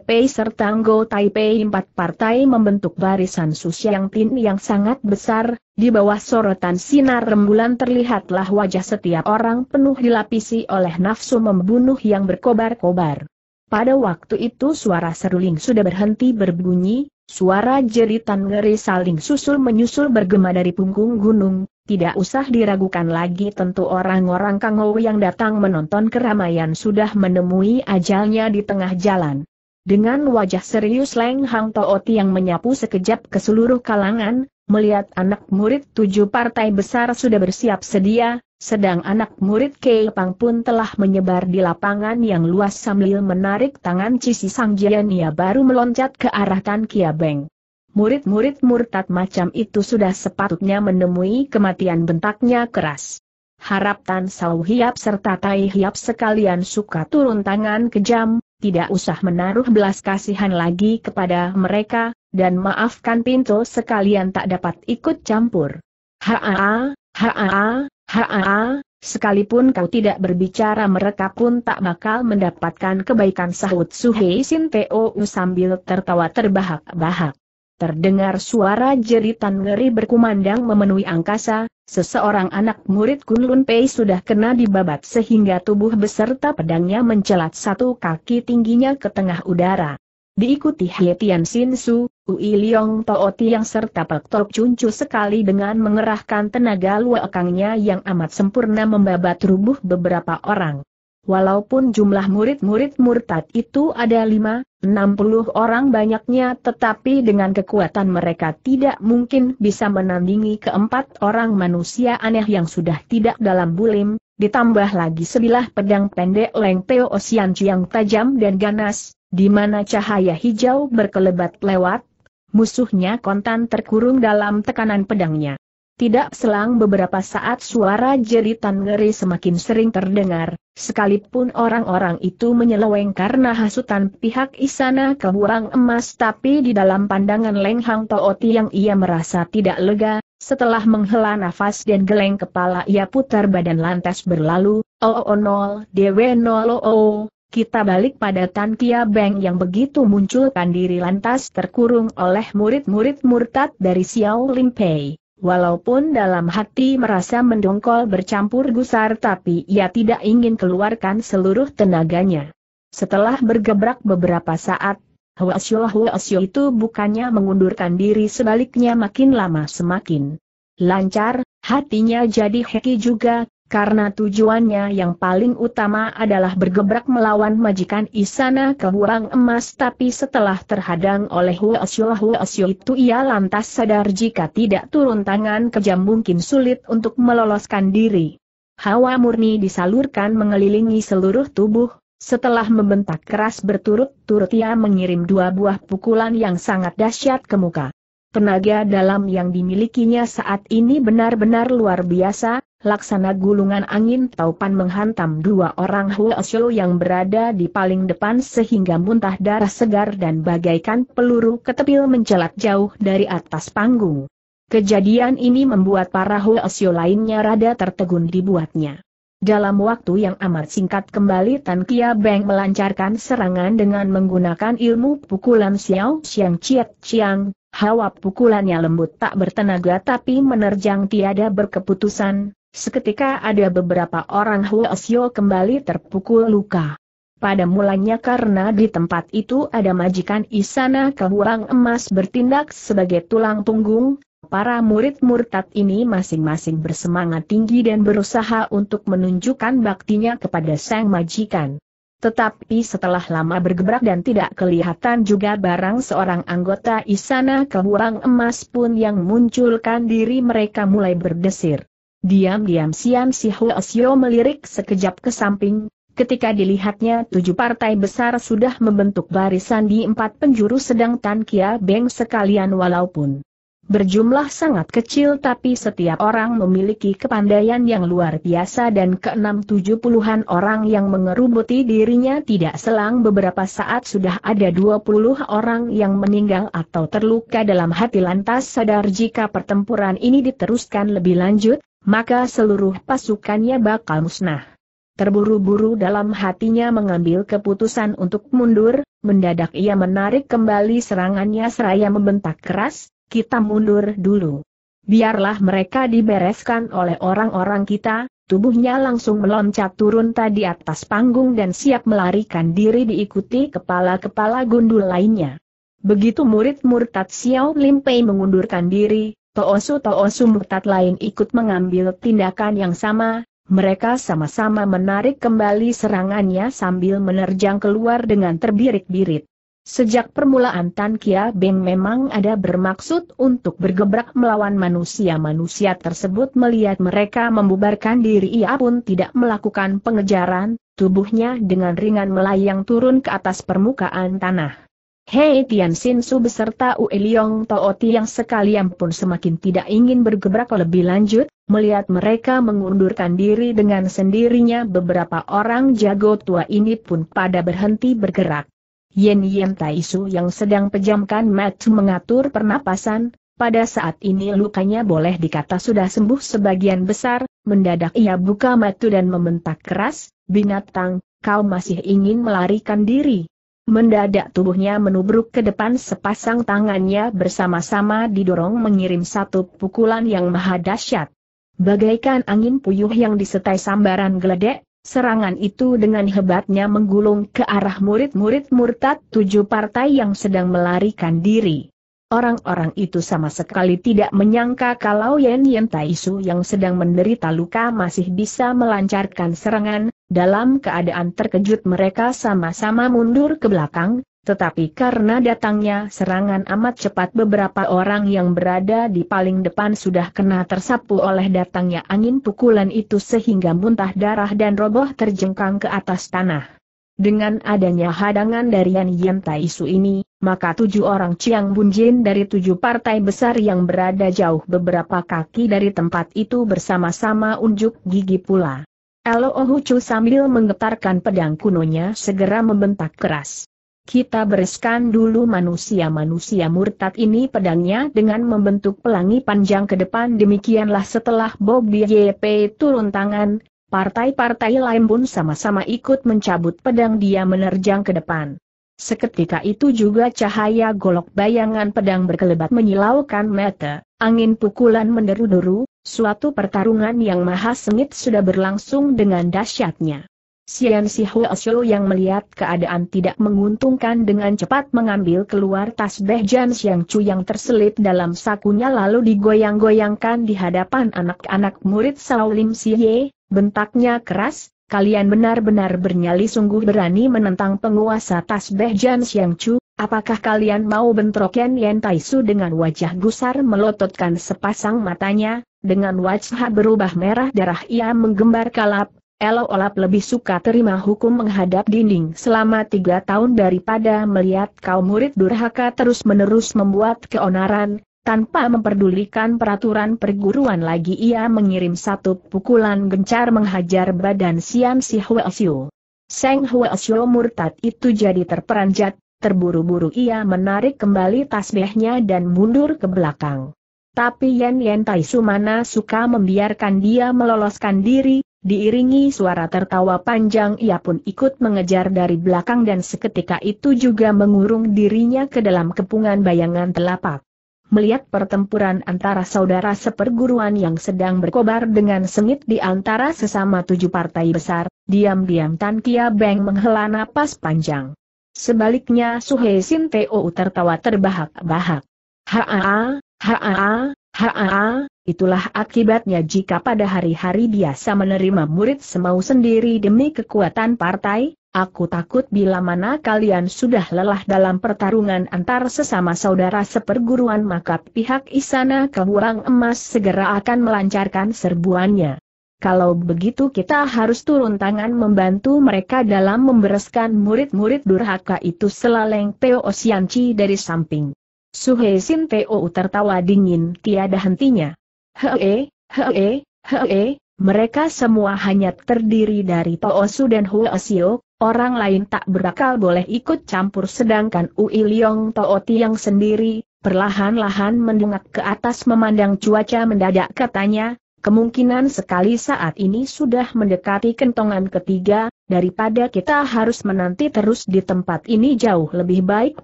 Pei serta Go Taipei empat partai membentuk barisan Susiang Tin yang sangat besar, di bawah sorotan sinar rembulan terlihatlah wajah setiap orang penuh dilapisi oleh nafsu membunuh yang berkobar-kobar. Pada waktu itu suara seruling sudah berhenti berbunyi, Suara jeritan ngeri saling susul menyusul bergema dari punggung gunung, tidak usah diragukan lagi tentu orang-orang Kangou yang datang menonton keramaian sudah menemui ajalnya di tengah jalan. Dengan wajah serius Leng Hang Tooti yang menyapu sekejap ke seluruh kalangan, melihat anak murid tujuh partai besar sudah bersiap sedia, sedang anak murid Kei Pang pun telah menyebar di lapangan yang luas sambil menarik tangan Cisi Sang Jian ia baru meloncat ke arah Tan Kia Beng. Murid-murid murtad macam itu sudah sepatutnya menemui kematian bentaknya keras. Harap Tan Sau Hiap serta Tai Hiap sekalian suka turun tangan kejam, tidak usah menaruh belas kasihan lagi kepada mereka, dan maafkan pintu sekalian tak dapat ikut campur. Haa, haa, haa, sekalipun kau tidak berbicara mereka pun tak bakal mendapatkan kebaikan sahut Suhei Sin Teo sambil tertawa terbahak-bahak. Terdengar suara jeritan ngeri berkumandang memenuhi angkasa, seseorang anak murid Kun Lun Pei sudah kena dibabat sehingga tubuh beserta pedangnya mencelat satu kaki tingginya ke tengah udara. Diikuti Hietian Sin Su, Ui Liong Tao Tiang serta Pak Tok Cuncu sekali dengan mengerahkan tenaga luakangnya yang amat sempurna membabat rubuh beberapa orang. Walaupun jumlah murid-murid murtad itu ada lima, enam puluh orang banyaknya tetapi dengan kekuatan mereka tidak mungkin bisa menandingi keempat orang manusia aneh yang sudah tidak dalam bulim, ditambah lagi sebilah pedang pendek Leng Teo Osian yang tajam dan ganas, di mana cahaya hijau berkelebat lewat, musuhnya kontan terkurung dalam tekanan pedangnya. Tidak selang beberapa saat suara jeritan ngeri semakin sering terdengar, sekalipun orang-orang itu menyeleweng karena hasutan pihak istana keburang emas tapi di dalam pandangan Leng Hang Tooti yang ia merasa tidak lega, setelah menghela nafas dan geleng kepala ia putar badan lantas berlalu, oh oh nol, dewe nol oh, oh. Kita balik pada Tan Kia Beng yang begitu munculkan diri lantas terkurung oleh murid-murid murtad dari Xiao Lim Pei. Walaupun dalam hati merasa mendongkol bercampur gusar tapi ia tidak ingin keluarkan seluruh tenaganya. Setelah bergebrak beberapa saat, Huasyo Huasyo itu bukannya mengundurkan diri sebaliknya makin lama semakin lancar, hatinya jadi heki juga, karena tujuannya yang paling utama adalah bergebrak melawan majikan Isana keburang emas tapi setelah terhadang oleh Huasyo Huasyo itu ia lantas sadar jika tidak turun tangan kejam mungkin sulit untuk meloloskan diri. Hawa murni disalurkan mengelilingi seluruh tubuh, setelah membentak keras berturut-turut ia mengirim dua buah pukulan yang sangat dahsyat ke muka. Tenaga dalam yang dimilikinya saat ini benar-benar luar biasa, laksana gulungan angin taupan menghantam dua orang Huasyo yang berada di paling depan sehingga muntah darah segar dan bagaikan peluru ketepil mencelat jauh dari atas panggung. Kejadian ini membuat para Huasyo lainnya rada tertegun dibuatnya. Dalam waktu yang amat singkat kembali Tan Kia Beng melancarkan serangan dengan menggunakan ilmu pukulan Xiao Xiang Chiat Chiang, hawa pukulannya lembut tak bertenaga tapi menerjang tiada berkeputusan, Seketika ada beberapa orang Huasyo kembali terpukul luka. Pada mulanya karena di tempat itu ada majikan Isana Kehurang Emas bertindak sebagai tulang punggung, para murid murtad ini masing-masing bersemangat tinggi dan berusaha untuk menunjukkan baktinya kepada sang majikan. Tetapi setelah lama bergebrak dan tidak kelihatan juga barang seorang anggota Isana Kehurang Emas pun yang munculkan diri mereka mulai berdesir. Diam-diam Sian Si Huasyo melirik sekejap ke samping, ketika dilihatnya tujuh partai besar sudah membentuk barisan di empat penjuru sedang Tan Kia Beng sekalian walaupun berjumlah sangat kecil tapi setiap orang memiliki kepandaian yang luar biasa dan keenam tujuh puluhan orang yang mengerubuti dirinya tidak selang beberapa saat sudah ada dua puluh orang yang meninggal atau terluka dalam hati lantas sadar jika pertempuran ini diteruskan lebih lanjut, maka seluruh pasukannya bakal musnah. Terburu-buru dalam hatinya mengambil keputusan untuk mundur, mendadak ia menarik kembali serangannya seraya membentak keras, kita mundur dulu. Biarlah mereka dibereskan oleh orang-orang kita, tubuhnya langsung meloncat turun tadi atas panggung dan siap melarikan diri diikuti kepala-kepala gundul lainnya. Begitu murid murtad Xiao Limpei mengundurkan diri, Toosu Toosu murtad lain ikut mengambil tindakan yang sama, mereka sama-sama menarik kembali serangannya sambil menerjang keluar dengan terbirit-birit. Sejak permulaan Tan Kia Beng memang ada bermaksud untuk bergebrak melawan manusia-manusia tersebut melihat mereka membubarkan diri ia pun tidak melakukan pengejaran, tubuhnya dengan ringan melayang turun ke atas permukaan tanah. Hei Tian Sin Su beserta Ue Liong Tooti yang sekalian pun semakin tidak ingin bergebrak lebih lanjut, melihat mereka mengundurkan diri dengan sendirinya beberapa orang jago tua ini pun pada berhenti bergerak. Yen Yen Taisu yang sedang pejamkan mata mengatur pernapasan, pada saat ini lukanya boleh dikata sudah sembuh sebagian besar, mendadak ia buka mata dan membentak keras, binatang, kau masih ingin melarikan diri. Mendadak tubuhnya menubruk ke depan sepasang tangannya bersama-sama didorong mengirim satu pukulan yang maha dahsyat. Bagaikan angin puyuh yang disetai sambaran geledek, Serangan itu dengan hebatnya menggulung ke arah murid-murid murtad tujuh partai yang sedang melarikan diri. Orang-orang itu sama sekali tidak menyangka kalau Yen Yen Taisu yang sedang menderita luka masih bisa melancarkan serangan, dalam keadaan terkejut mereka sama-sama mundur ke belakang, tetapi karena datangnya serangan amat cepat beberapa orang yang berada di paling depan sudah kena tersapu oleh datangnya angin pukulan itu sehingga muntah darah dan roboh terjengkang ke atas tanah. Dengan adanya hadangan dari Yan Yen Taisu ini, maka tujuh orang Chiang Bunjin dari tujuh partai besar yang berada jauh beberapa kaki dari tempat itu bersama-sama unjuk gigi pula. Elo Ohucu sambil menggetarkan pedang kunonya segera membentak keras. Kita bereskan dulu manusia-manusia murtad ini pedangnya dengan membentuk pelangi panjang ke depan demikianlah setelah Bob YP turun tangan, partai-partai lain pun sama-sama ikut mencabut pedang dia menerjang ke depan. Seketika itu juga cahaya golok bayangan pedang berkelebat menyilaukan mata, angin pukulan menderu-deru, suatu pertarungan yang maha sengit sudah berlangsung dengan dahsyatnya. Sian Si Huasyo yang melihat keadaan tidak menguntungkan dengan cepat mengambil keluar tasbih Jan Xiang Chu yang terselip dalam sakunya lalu digoyang-goyangkan di hadapan anak-anak murid Sao Lim Siye, bentaknya keras, kalian benar-benar bernyali sungguh berani menentang penguasa tasbih Jan Xiang Chu, apakah kalian mau bentrok Yen Yen Taisu dengan wajah gusar melototkan sepasang matanya, dengan wajah berubah merah darah ia menggembar kalap, Elo Olap lebih suka terima hukum menghadap dinding selama tiga tahun daripada melihat kaum murid durhaka terus-menerus membuat keonaran, tanpa memperdulikan peraturan perguruan lagi ia mengirim satu pukulan gencar menghajar badan Sian Si Huasyo. Seng Huasyo murtad itu jadi terperanjat, terburu-buru ia menarik kembali tasbihnya dan mundur ke belakang. Tapi Yen Yen Taisu mana suka membiarkan dia meloloskan diri, Diiringi suara tertawa panjang ia pun ikut mengejar dari belakang dan seketika itu juga mengurung dirinya ke dalam kepungan bayangan telapak. Melihat pertempuran antara saudara seperguruan yang sedang berkobar dengan sengit di antara sesama tujuh partai besar, diam-diam Tan Kia Beng menghela napas panjang. Sebaliknya Suhe Sin Teo tertawa terbahak-bahak. Haa, haa, haa, Itulah akibatnya jika pada hari-hari biasa menerima murid semau sendiri demi kekuatan partai, aku takut bila mana kalian sudah lelah dalam pertarungan antar sesama saudara seperguruan maka pihak istana keburang emas segera akan melancarkan serbuannya. Kalau begitu kita harus turun tangan membantu mereka dalam membereskan murid-murid durhaka itu selaleng Teo Osianci dari samping. Suhe Sin Teo tertawa dingin tiada hentinya. Hee, hee, hee, mereka semua hanya terdiri dari Toosu dan Huasio, orang lain tak berakal boleh ikut campur sedangkan Ui Liong Tooti yang sendiri, perlahan-lahan mendungak ke atas memandang cuaca mendadak katanya, kemungkinan sekali saat ini sudah mendekati kentongan ketiga, daripada kita harus menanti terus di tempat ini jauh lebih baik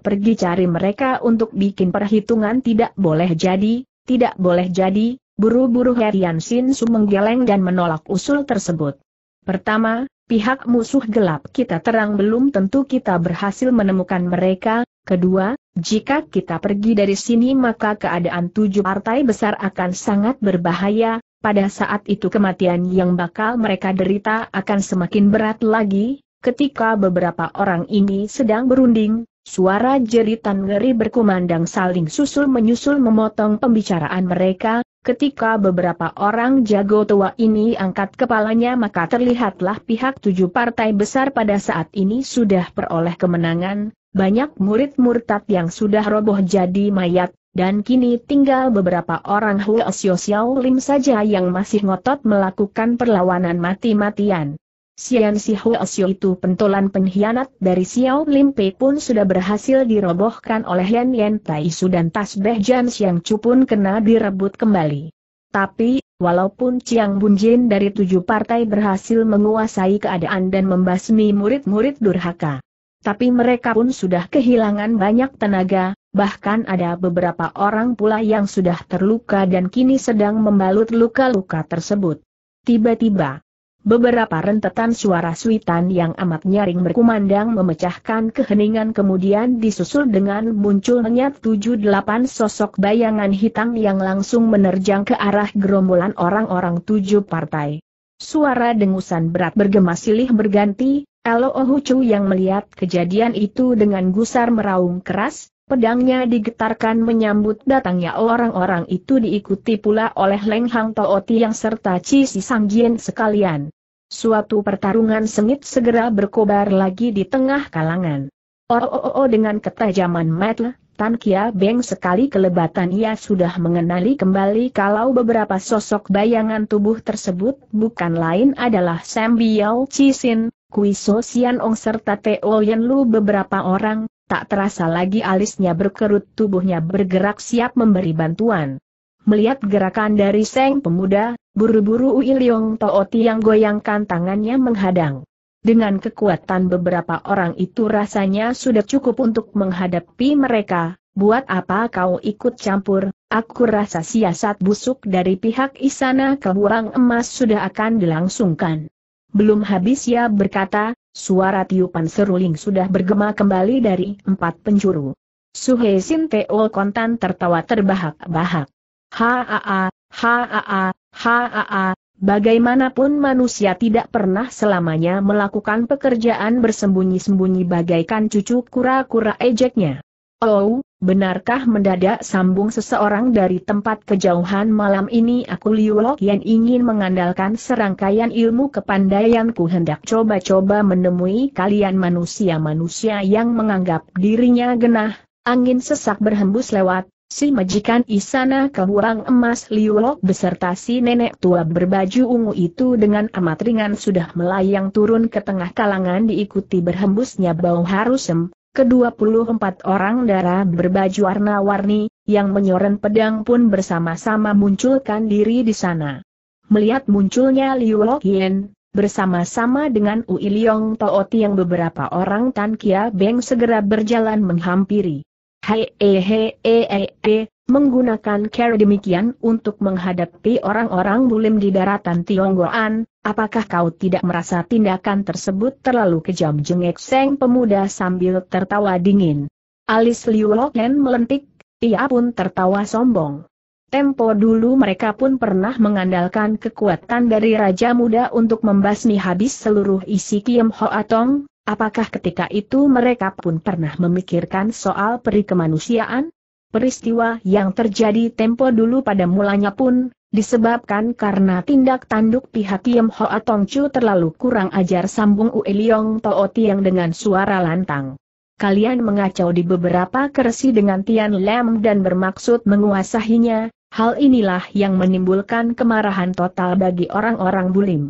pergi cari mereka untuk bikin perhitungan. Tidak boleh jadi, tidak boleh jadi, Buru-buru Herian Sin Su menggeleng dan menolak usul tersebut. Pertama, pihak musuh gelap kita terang. Belum tentu kita berhasil menemukan mereka, kedua, jika kita pergi dari sini maka keadaan tujuh partai besar akan sangat berbahaya, pada saat itu kematian yang bakal mereka derita akan semakin berat lagi, ketika beberapa orang ini sedang berunding, suara jeritan ngeri berkumandang saling susul menyusul memotong pembicaraan mereka, Ketika beberapa orang jago tua ini angkat kepalanya maka terlihatlah pihak tujuh partai besar pada saat ini sudah peroleh kemenangan, banyak murid murtad yang sudah roboh jadi mayat, dan kini tinggal beberapa orang Huasyo Xiao Lim saja yang masih ngotot melakukan perlawanan mati-matian. Sian Si Huasyo itu pentolan pengkhianat dari Xiao Lim Pei pun sudah berhasil dirobohkan oleh Yan Yan Taisu dan Tasbeh Jan Siang Chu pun kena direbut kembali. Tapi, walaupun Chiang Bunjin dari tujuh partai berhasil menguasai keadaan dan membasmi murid-murid durhaka. Tapi mereka pun sudah kehilangan banyak tenaga, bahkan ada beberapa orang pula yang sudah terluka dan kini sedang membalut luka-luka tersebut. Tiba-tiba, Beberapa rentetan suara suitan yang amat nyaring berkumandang memecahkan keheningan kemudian disusul dengan munculnya tujuh delapan sosok bayangan hitam yang langsung menerjang ke arah gerombolan orang-orang tujuh partai. Suara dengusan berat bergema silih berganti, Elo Ohucu yang melihat kejadian itu dengan gusar meraung keras, pedangnya digetarkan menyambut datangnya orang-orang itu diikuti pula oleh Leng Hang Tooti yang serta Chi Si sekalian. Suatu pertarungan sengit segera berkobar lagi di tengah kalangan. Oh, oh, oh, oh dengan ketajaman mata, Tan Kia Beng sekali kelebatan ia sudah mengenali kembali kalau beberapa sosok bayangan tubuh tersebut bukan lain adalah Sam Biao Sin, Kui So Sian Ong serta Teo Yen Lu beberapa orang, tak terasa lagi alisnya berkerut tubuhnya bergerak siap memberi bantuan. Melihat gerakan dari Seng pemuda, buru-buru Ui Leong Tooti yang goyangkan tangannya menghadang. Dengan kekuatan beberapa orang itu rasanya sudah cukup untuk menghadapi mereka, buat apa kau ikut campur, aku rasa siasat busuk dari pihak istana kebuang emas sudah akan dilangsungkan. Belum habis ia berkata, suara tiupan seruling sudah bergema kembali dari empat penjuru. Suhe Sin Teo Kontan tertawa terbahak-bahak. Haa, haa, haa, bagaimanapun manusia tidak pernah selamanya melakukan pekerjaan bersembunyi-sembunyi bagaikan cucu kura-kura ejeknya. Oh, benarkah mendadak sambung seseorang dari tempat kejauhan malam ini? Aku Liu yang ingin mengandalkan serangkaian ilmu kepandaianku hendak coba-coba menemui kalian manusia-manusia yang menganggap dirinya genah, angin sesak berhembus lewat, Si majikan Isana Kehuang Emas Liulok beserta si nenek tua berbaju ungu itu dengan amat ringan sudah melayang turun ke tengah kalangan diikuti berhembusnya bau harusem, kedua puluh empat orang darah berbaju warna-warni, yang menyoren pedang pun bersama-sama munculkan diri di sana. Melihat munculnya Liu Yen, bersama-sama dengan Ui Liong Tooti yang beberapa orang Tan Kia Beng segera berjalan menghampiri. Hai eh eh eh eh eh, menggunakan cara demikian untuk menghadapi orang-orang mulim di daratan Tionggoan, apakah kau tidak merasa tindakan tersebut terlalu kejam jengek Seng pemuda sambil tertawa dingin. Alis Liu Loken melentik, ia pun tertawa sombong. Tempo dulu mereka pun pernah mengandalkan kekuatan dari Raja Muda untuk membasmi habis seluruh isi Kiem Hoa Tong, Apakah ketika itu mereka pun pernah memikirkan soal peri kemanusiaan? Peristiwa yang terjadi tempo dulu pada mulanya pun, disebabkan karena tindak tanduk pihak Tiem Hoa Tong Chu terlalu kurang ajar sambung Ue Liong yang dengan suara lantang. Kalian mengacau di beberapa keresi dengan Tian Lam dan bermaksud menguasainya, hal inilah yang menimbulkan kemarahan total bagi orang-orang bulim.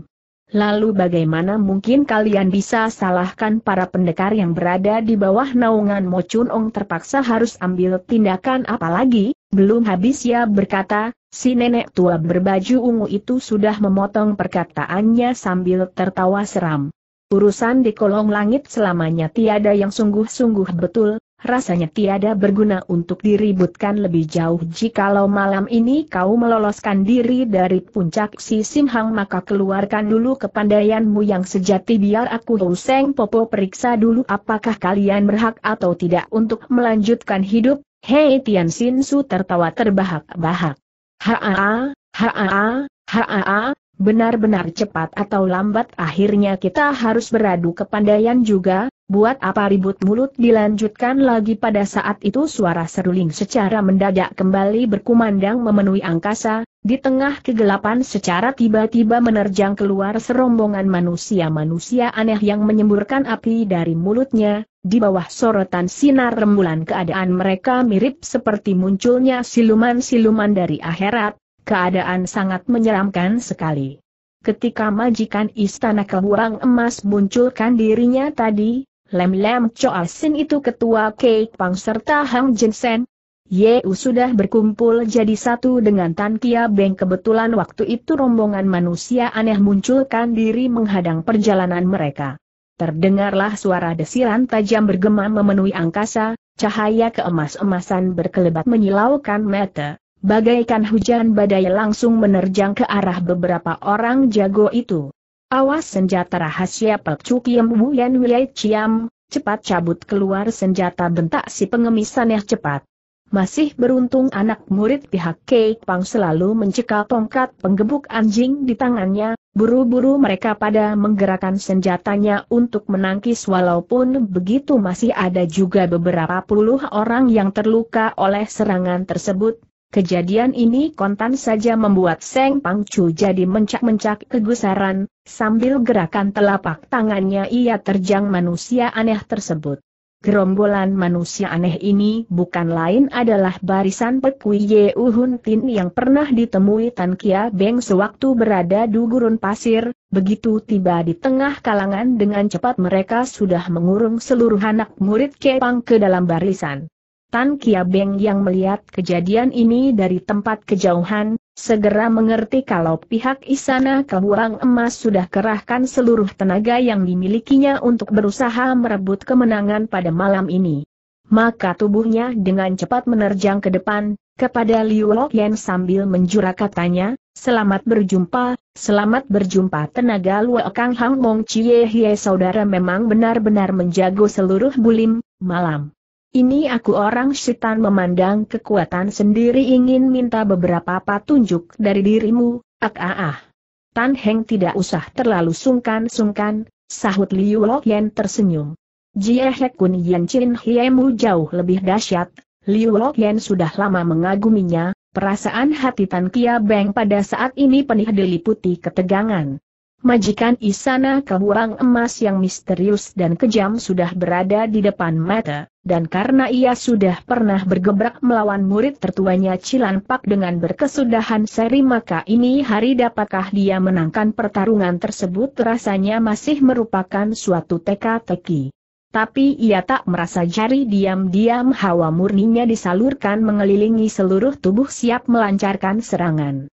Lalu bagaimana mungkin kalian bisa salahkan para pendekar yang berada di bawah naungan Mo Chun Ong terpaksa harus ambil tindakan apalagi? Belum habis ya berkata, si nenek tua berbaju ungu itu sudah memotong perkataannya sambil tertawa seram. Urusan di kolong langit selamanya tiada yang sungguh-sungguh betul, rasanya tiada berguna untuk diributkan lebih jauh jikalau malam ini kau meloloskan diri dari puncak si Simhang maka keluarkan dulu kepandaianmu yang sejati biar aku Huseng Popo periksa dulu apakah kalian berhak atau tidak untuk melanjutkan hidup, Hei Tian Sin Su tertawa terbahak-bahak. Haa, haa, haa, benar-benar cepat atau lambat akhirnya kita harus beradu kepandaian juga, buat apa ribut mulut dilanjutkan lagi pada saat itu suara seruling secara mendadak kembali berkumandang memenuhi angkasa, di tengah kegelapan secara tiba-tiba menerjang keluar serombongan manusia-manusia aneh yang menyemburkan api dari mulutnya, di bawah sorotan sinar rembulan keadaan mereka mirip seperti munculnya siluman-siluman dari akhirat, keadaan sangat menyeramkan sekali. Ketika majikan istana kebuang emas munculkan dirinya tadi, Lem Lem Choa Sin itu ketua Kei Pang serta Hang Jensen, Yeu sudah berkumpul jadi satu dengan Tan Kia Beng kebetulan waktu itu rombongan manusia aneh munculkan diri menghadang perjalanan mereka. Terdengarlah suara desiran tajam bergema memenuhi angkasa, cahaya keemas-emasan berkelebat menyilaukan mata. Bagaikan hujan badai langsung menerjang ke arah beberapa orang jago itu. Awas senjata rahasia Pak Cukiem Wuyen Wei Chiam, cepat cabut keluar senjata bentak si pengemisan yang cepat. Masih beruntung anak murid pihak Kei Pang selalu mencekal tongkat penggebuk anjing di tangannya, buru-buru mereka pada menggerakkan senjatanya untuk menangkis walaupun begitu masih ada juga beberapa puluh orang yang terluka oleh serangan tersebut, Kejadian ini kontan saja membuat Seng Pangcu jadi mencak-mencak kegusaran, sambil gerakan telapak tangannya ia terjang manusia aneh tersebut. Gerombolan manusia aneh ini bukan lain adalah barisan Pekui Ye Uhun Tin yang pernah ditemui Tan Kia Beng sewaktu berada di gurun pasir, begitu tiba di tengah kalangan dengan cepat mereka sudah mengurung seluruh anak murid Kepang ke dalam barisan. Tan Kia Beng yang melihat kejadian ini dari tempat kejauhan, segera mengerti kalau pihak istana kehuang emas sudah kerahkan seluruh tenaga yang dimilikinya untuk berusaha merebut kemenangan pada malam ini. Maka tubuhnya dengan cepat menerjang ke depan, kepada Liu Yen sambil menjura katanya, Selamat berjumpa, selamat berjumpa tenaga Luo Kang Hang Mong Chie Hie saudara memang benar-benar menjago seluruh bulim, malam. Ini aku orang setan memandang kekuatan sendiri ingin minta beberapa patunjuk dari dirimu, ak ah ah. Tan Heng tidak usah terlalu sungkan-sungkan, sahut Liu Yen tersenyum. Jie Kun Yen Chin Hiemu jauh lebih dahsyat, Liu Yen sudah lama mengaguminya, perasaan hati Tan Kia Beng pada saat ini penuh diliputi ketegangan. Majikan Isana Kehuang Emas yang misterius dan kejam sudah berada di depan mata, dan karena ia sudah pernah bergebrak melawan murid tertuanya Cilanpak dengan berkesudahan seri maka ini hari dapatkah dia menangkan pertarungan tersebut rasanya masih merupakan suatu teka-teki. Tapi ia tak merasa jari diam-diam hawa murninya disalurkan mengelilingi seluruh tubuh siap melancarkan serangan.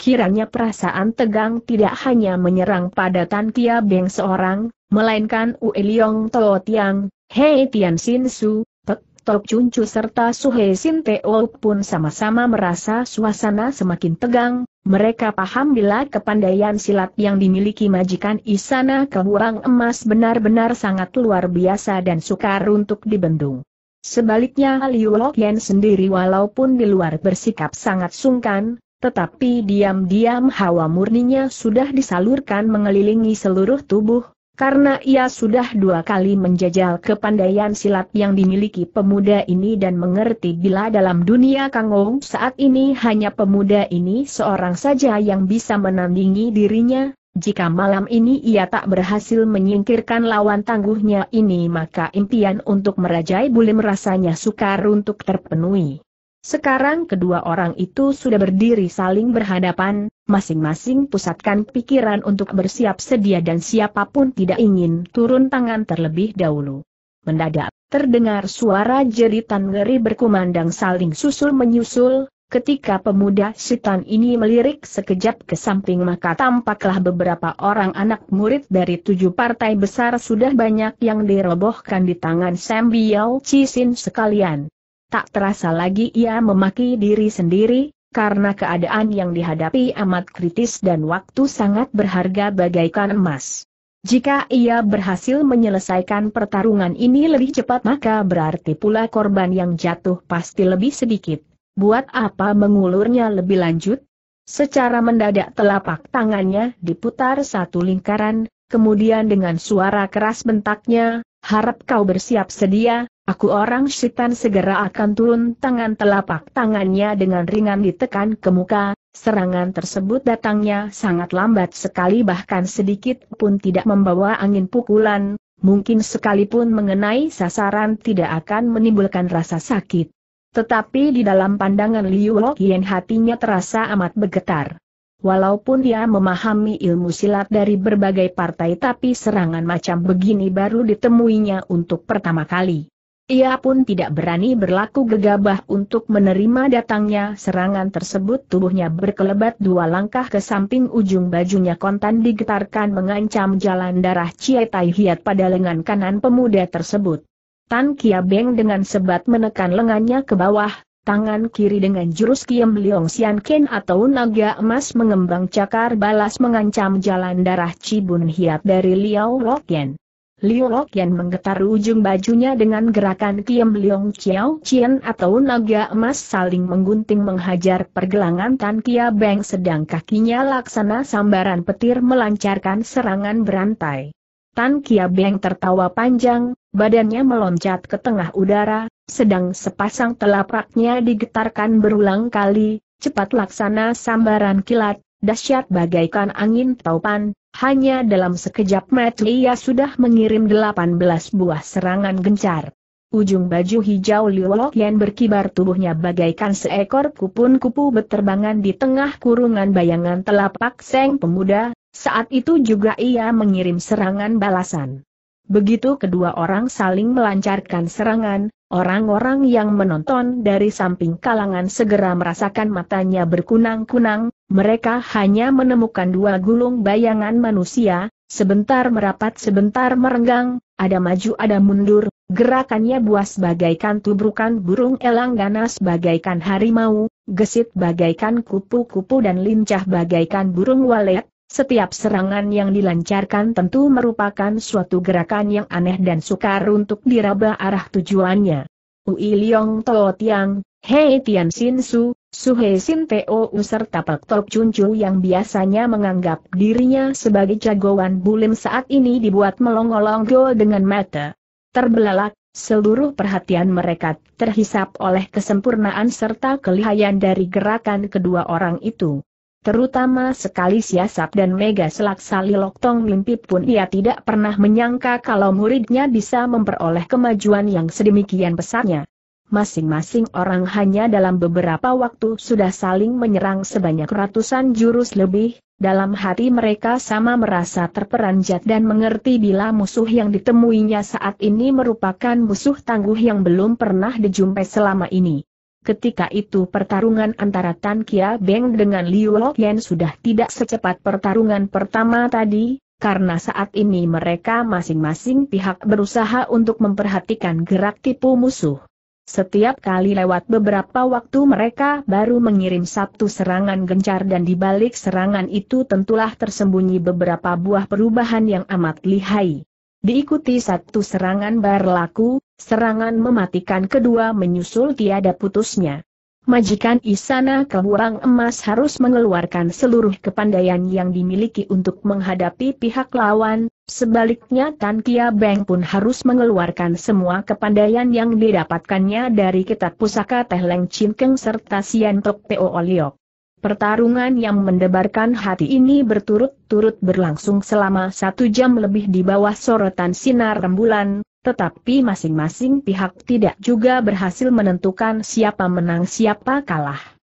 Kiranya perasaan tegang tidak hanya menyerang pada Tan Kia Beng seorang, melainkan Ue Liong Toh Tiang, Hei Tian Sin Su, Tek Tok Chun Chu serta Su Hei Sin Teo pun sama-sama merasa suasana semakin tegang, mereka paham bila kepandaian silat yang dimiliki majikan Isana Kehuang Emas benar-benar sangat luar biasa dan sukar untuk dibendung. Sebaliknya Liu Yen sendiri walaupun di luar bersikap sangat sungkan, tetapi diam-diam hawa murninya sudah disalurkan mengelilingi seluruh tubuh, karena ia sudah dua kali menjajal kepandaian silat yang dimiliki pemuda ini dan mengerti bila dalam dunia Kangong saat ini hanya pemuda ini seorang saja yang bisa menandingi dirinya, jika malam ini ia tak berhasil menyingkirkan lawan tangguhnya ini maka impian untuk merajai bulim rasanya sukar untuk terpenuhi. Sekarang kedua orang itu sudah berdiri saling berhadapan, masing-masing pusatkan pikiran untuk bersiap sedia dan siapa pun tidak ingin turun tangan terlebih dahulu. Mendadak, terdengar suara jeritan ngeri berkumandang saling susul menyusul, Ketika pemuda sitan ini melirik sekejap ke samping maka tampaklah beberapa orang anak murid dari tujuh partai besar sudah banyak yang dirobohkan di tangan Sam Biao Cisin sekalian. Tak terasa lagi ia memaki diri sendiri, karena keadaan yang dihadapi amat kritis dan waktu sangat berharga bagaikan emas. Jika ia berhasil menyelesaikan pertarungan ini lebih cepat maka berarti pula korban yang jatuh pasti lebih sedikit. Buat apa mengulurnya lebih lanjut? Secara mendadak telapak tangannya diputar satu lingkaran, kemudian dengan suara keras bentaknya, harap kau bersiap sedia, aku orang syaitan segera akan turun tangan telapak tangannya dengan ringan ditekan ke muka, serangan tersebut datangnya sangat lambat sekali bahkan sedikit pun tidak membawa angin pukulan, mungkin sekalipun mengenai sasaran tidak akan menimbulkan rasa sakit. Tetapi di dalam pandangan Liu Lokien hatinya terasa amat bergetar. Walaupun dia memahami ilmu silat dari berbagai partai tapi serangan macam begini baru ditemuinya untuk pertama kali. Ia pun tidak berani berlaku gegabah untuk menerima datangnya serangan tersebut tubuhnya berkelebat dua langkah ke samping ujung bajunya kontan digetarkan mengancam jalan darah Cie Tai Hiat pada lengan kanan pemuda tersebut. Tan Kia Beng dengan sebat menekan lengannya ke bawah, tangan kiri dengan jurus Kiem Leong Sian Ken atau naga emas mengembang cakar balas mengancam jalan darah Cibun Hiat dari Liao Lokien. Liao Lokien menggetar ujung bajunya dengan gerakan Kiem Leong Chiao Chien atau naga emas saling menggunting menghajar pergelangan Tan Kia Beng sedang kakinya laksana sambaran petir melancarkan serangan berantai. Tan Kia Beng tertawa panjang, badannya meloncat ke tengah udara, sedang sepasang telapaknya digetarkan berulang kali, cepat laksana sambaran kilat, dahsyat bagaikan angin taupan, hanya dalam sekejap mata ia sudah mengirim 18 buah serangan gencar. Ujung baju hijau Liu yang berkibar tubuhnya bagaikan seekor kupun-kupu beterbangan di tengah kurungan bayangan telapak seng pemuda, saat itu juga ia mengirim serangan balasan. Begitu kedua orang saling melancarkan serangan, orang-orang yang menonton dari samping kalangan segera merasakan matanya berkunang-kunang, mereka hanya menemukan dua gulung bayangan manusia, sebentar merapat sebentar merenggang, ada maju ada mundur, gerakannya buas bagaikan tubrukan burung elang ganas bagaikan harimau, gesit bagaikan kupu-kupu dan lincah bagaikan burung walet, setiap serangan yang dilancarkan tentu merupakan suatu gerakan yang aneh dan sukar untuk diraba arah tujuannya. Ui Liong To Tiang, Hei Tian Sin Su, Su Hei Sin Teo serta Pak Tok Chun Chu yang biasanya menganggap dirinya sebagai jagoan bulim saat ini dibuat melongolong dengan mata. Terbelalak, seluruh perhatian mereka terhisap oleh kesempurnaan serta kelihayan dari gerakan kedua orang itu. Terutama sekali siasat dan mega selaksa Liloktong mimpi pun ia tidak pernah menyangka kalau muridnya bisa memperoleh kemajuan yang sedemikian besarnya. Masing-masing orang hanya dalam beberapa waktu sudah saling menyerang sebanyak ratusan jurus lebih, dalam hati mereka sama merasa terperanjat dan mengerti bila musuh yang ditemuinya saat ini merupakan musuh tangguh yang belum pernah dijumpai selama ini. Ketika itu pertarungan antara Tan Kia Beng dengan Liu Lokien sudah tidak secepat pertarungan pertama tadi, karena saat ini mereka masing-masing pihak berusaha untuk memperhatikan gerak tipu musuh. Setiap kali lewat beberapa waktu mereka baru mengirim satu serangan gencar dan di balik serangan itu tentulah tersembunyi beberapa buah perubahan yang amat lihai. Diikuti satu serangan berlaku, serangan mematikan kedua menyusul tiada putusnya. Majikan Isana Keluang Emas harus mengeluarkan seluruh kepandaian yang dimiliki untuk menghadapi pihak lawan, sebaliknya Tan Kia Beng pun harus mengeluarkan semua kepandaian yang didapatkannya dari kitab pusaka Teh Leng Chin Keng serta Sian Tok Peo Oliok. Pertarungan yang mendebarkan hati ini berturut-turut berlangsung selama satu jam lebih di bawah sorotan sinar rembulan, tetapi masing-masing pihak tidak juga berhasil menentukan siapa menang siapa kalah.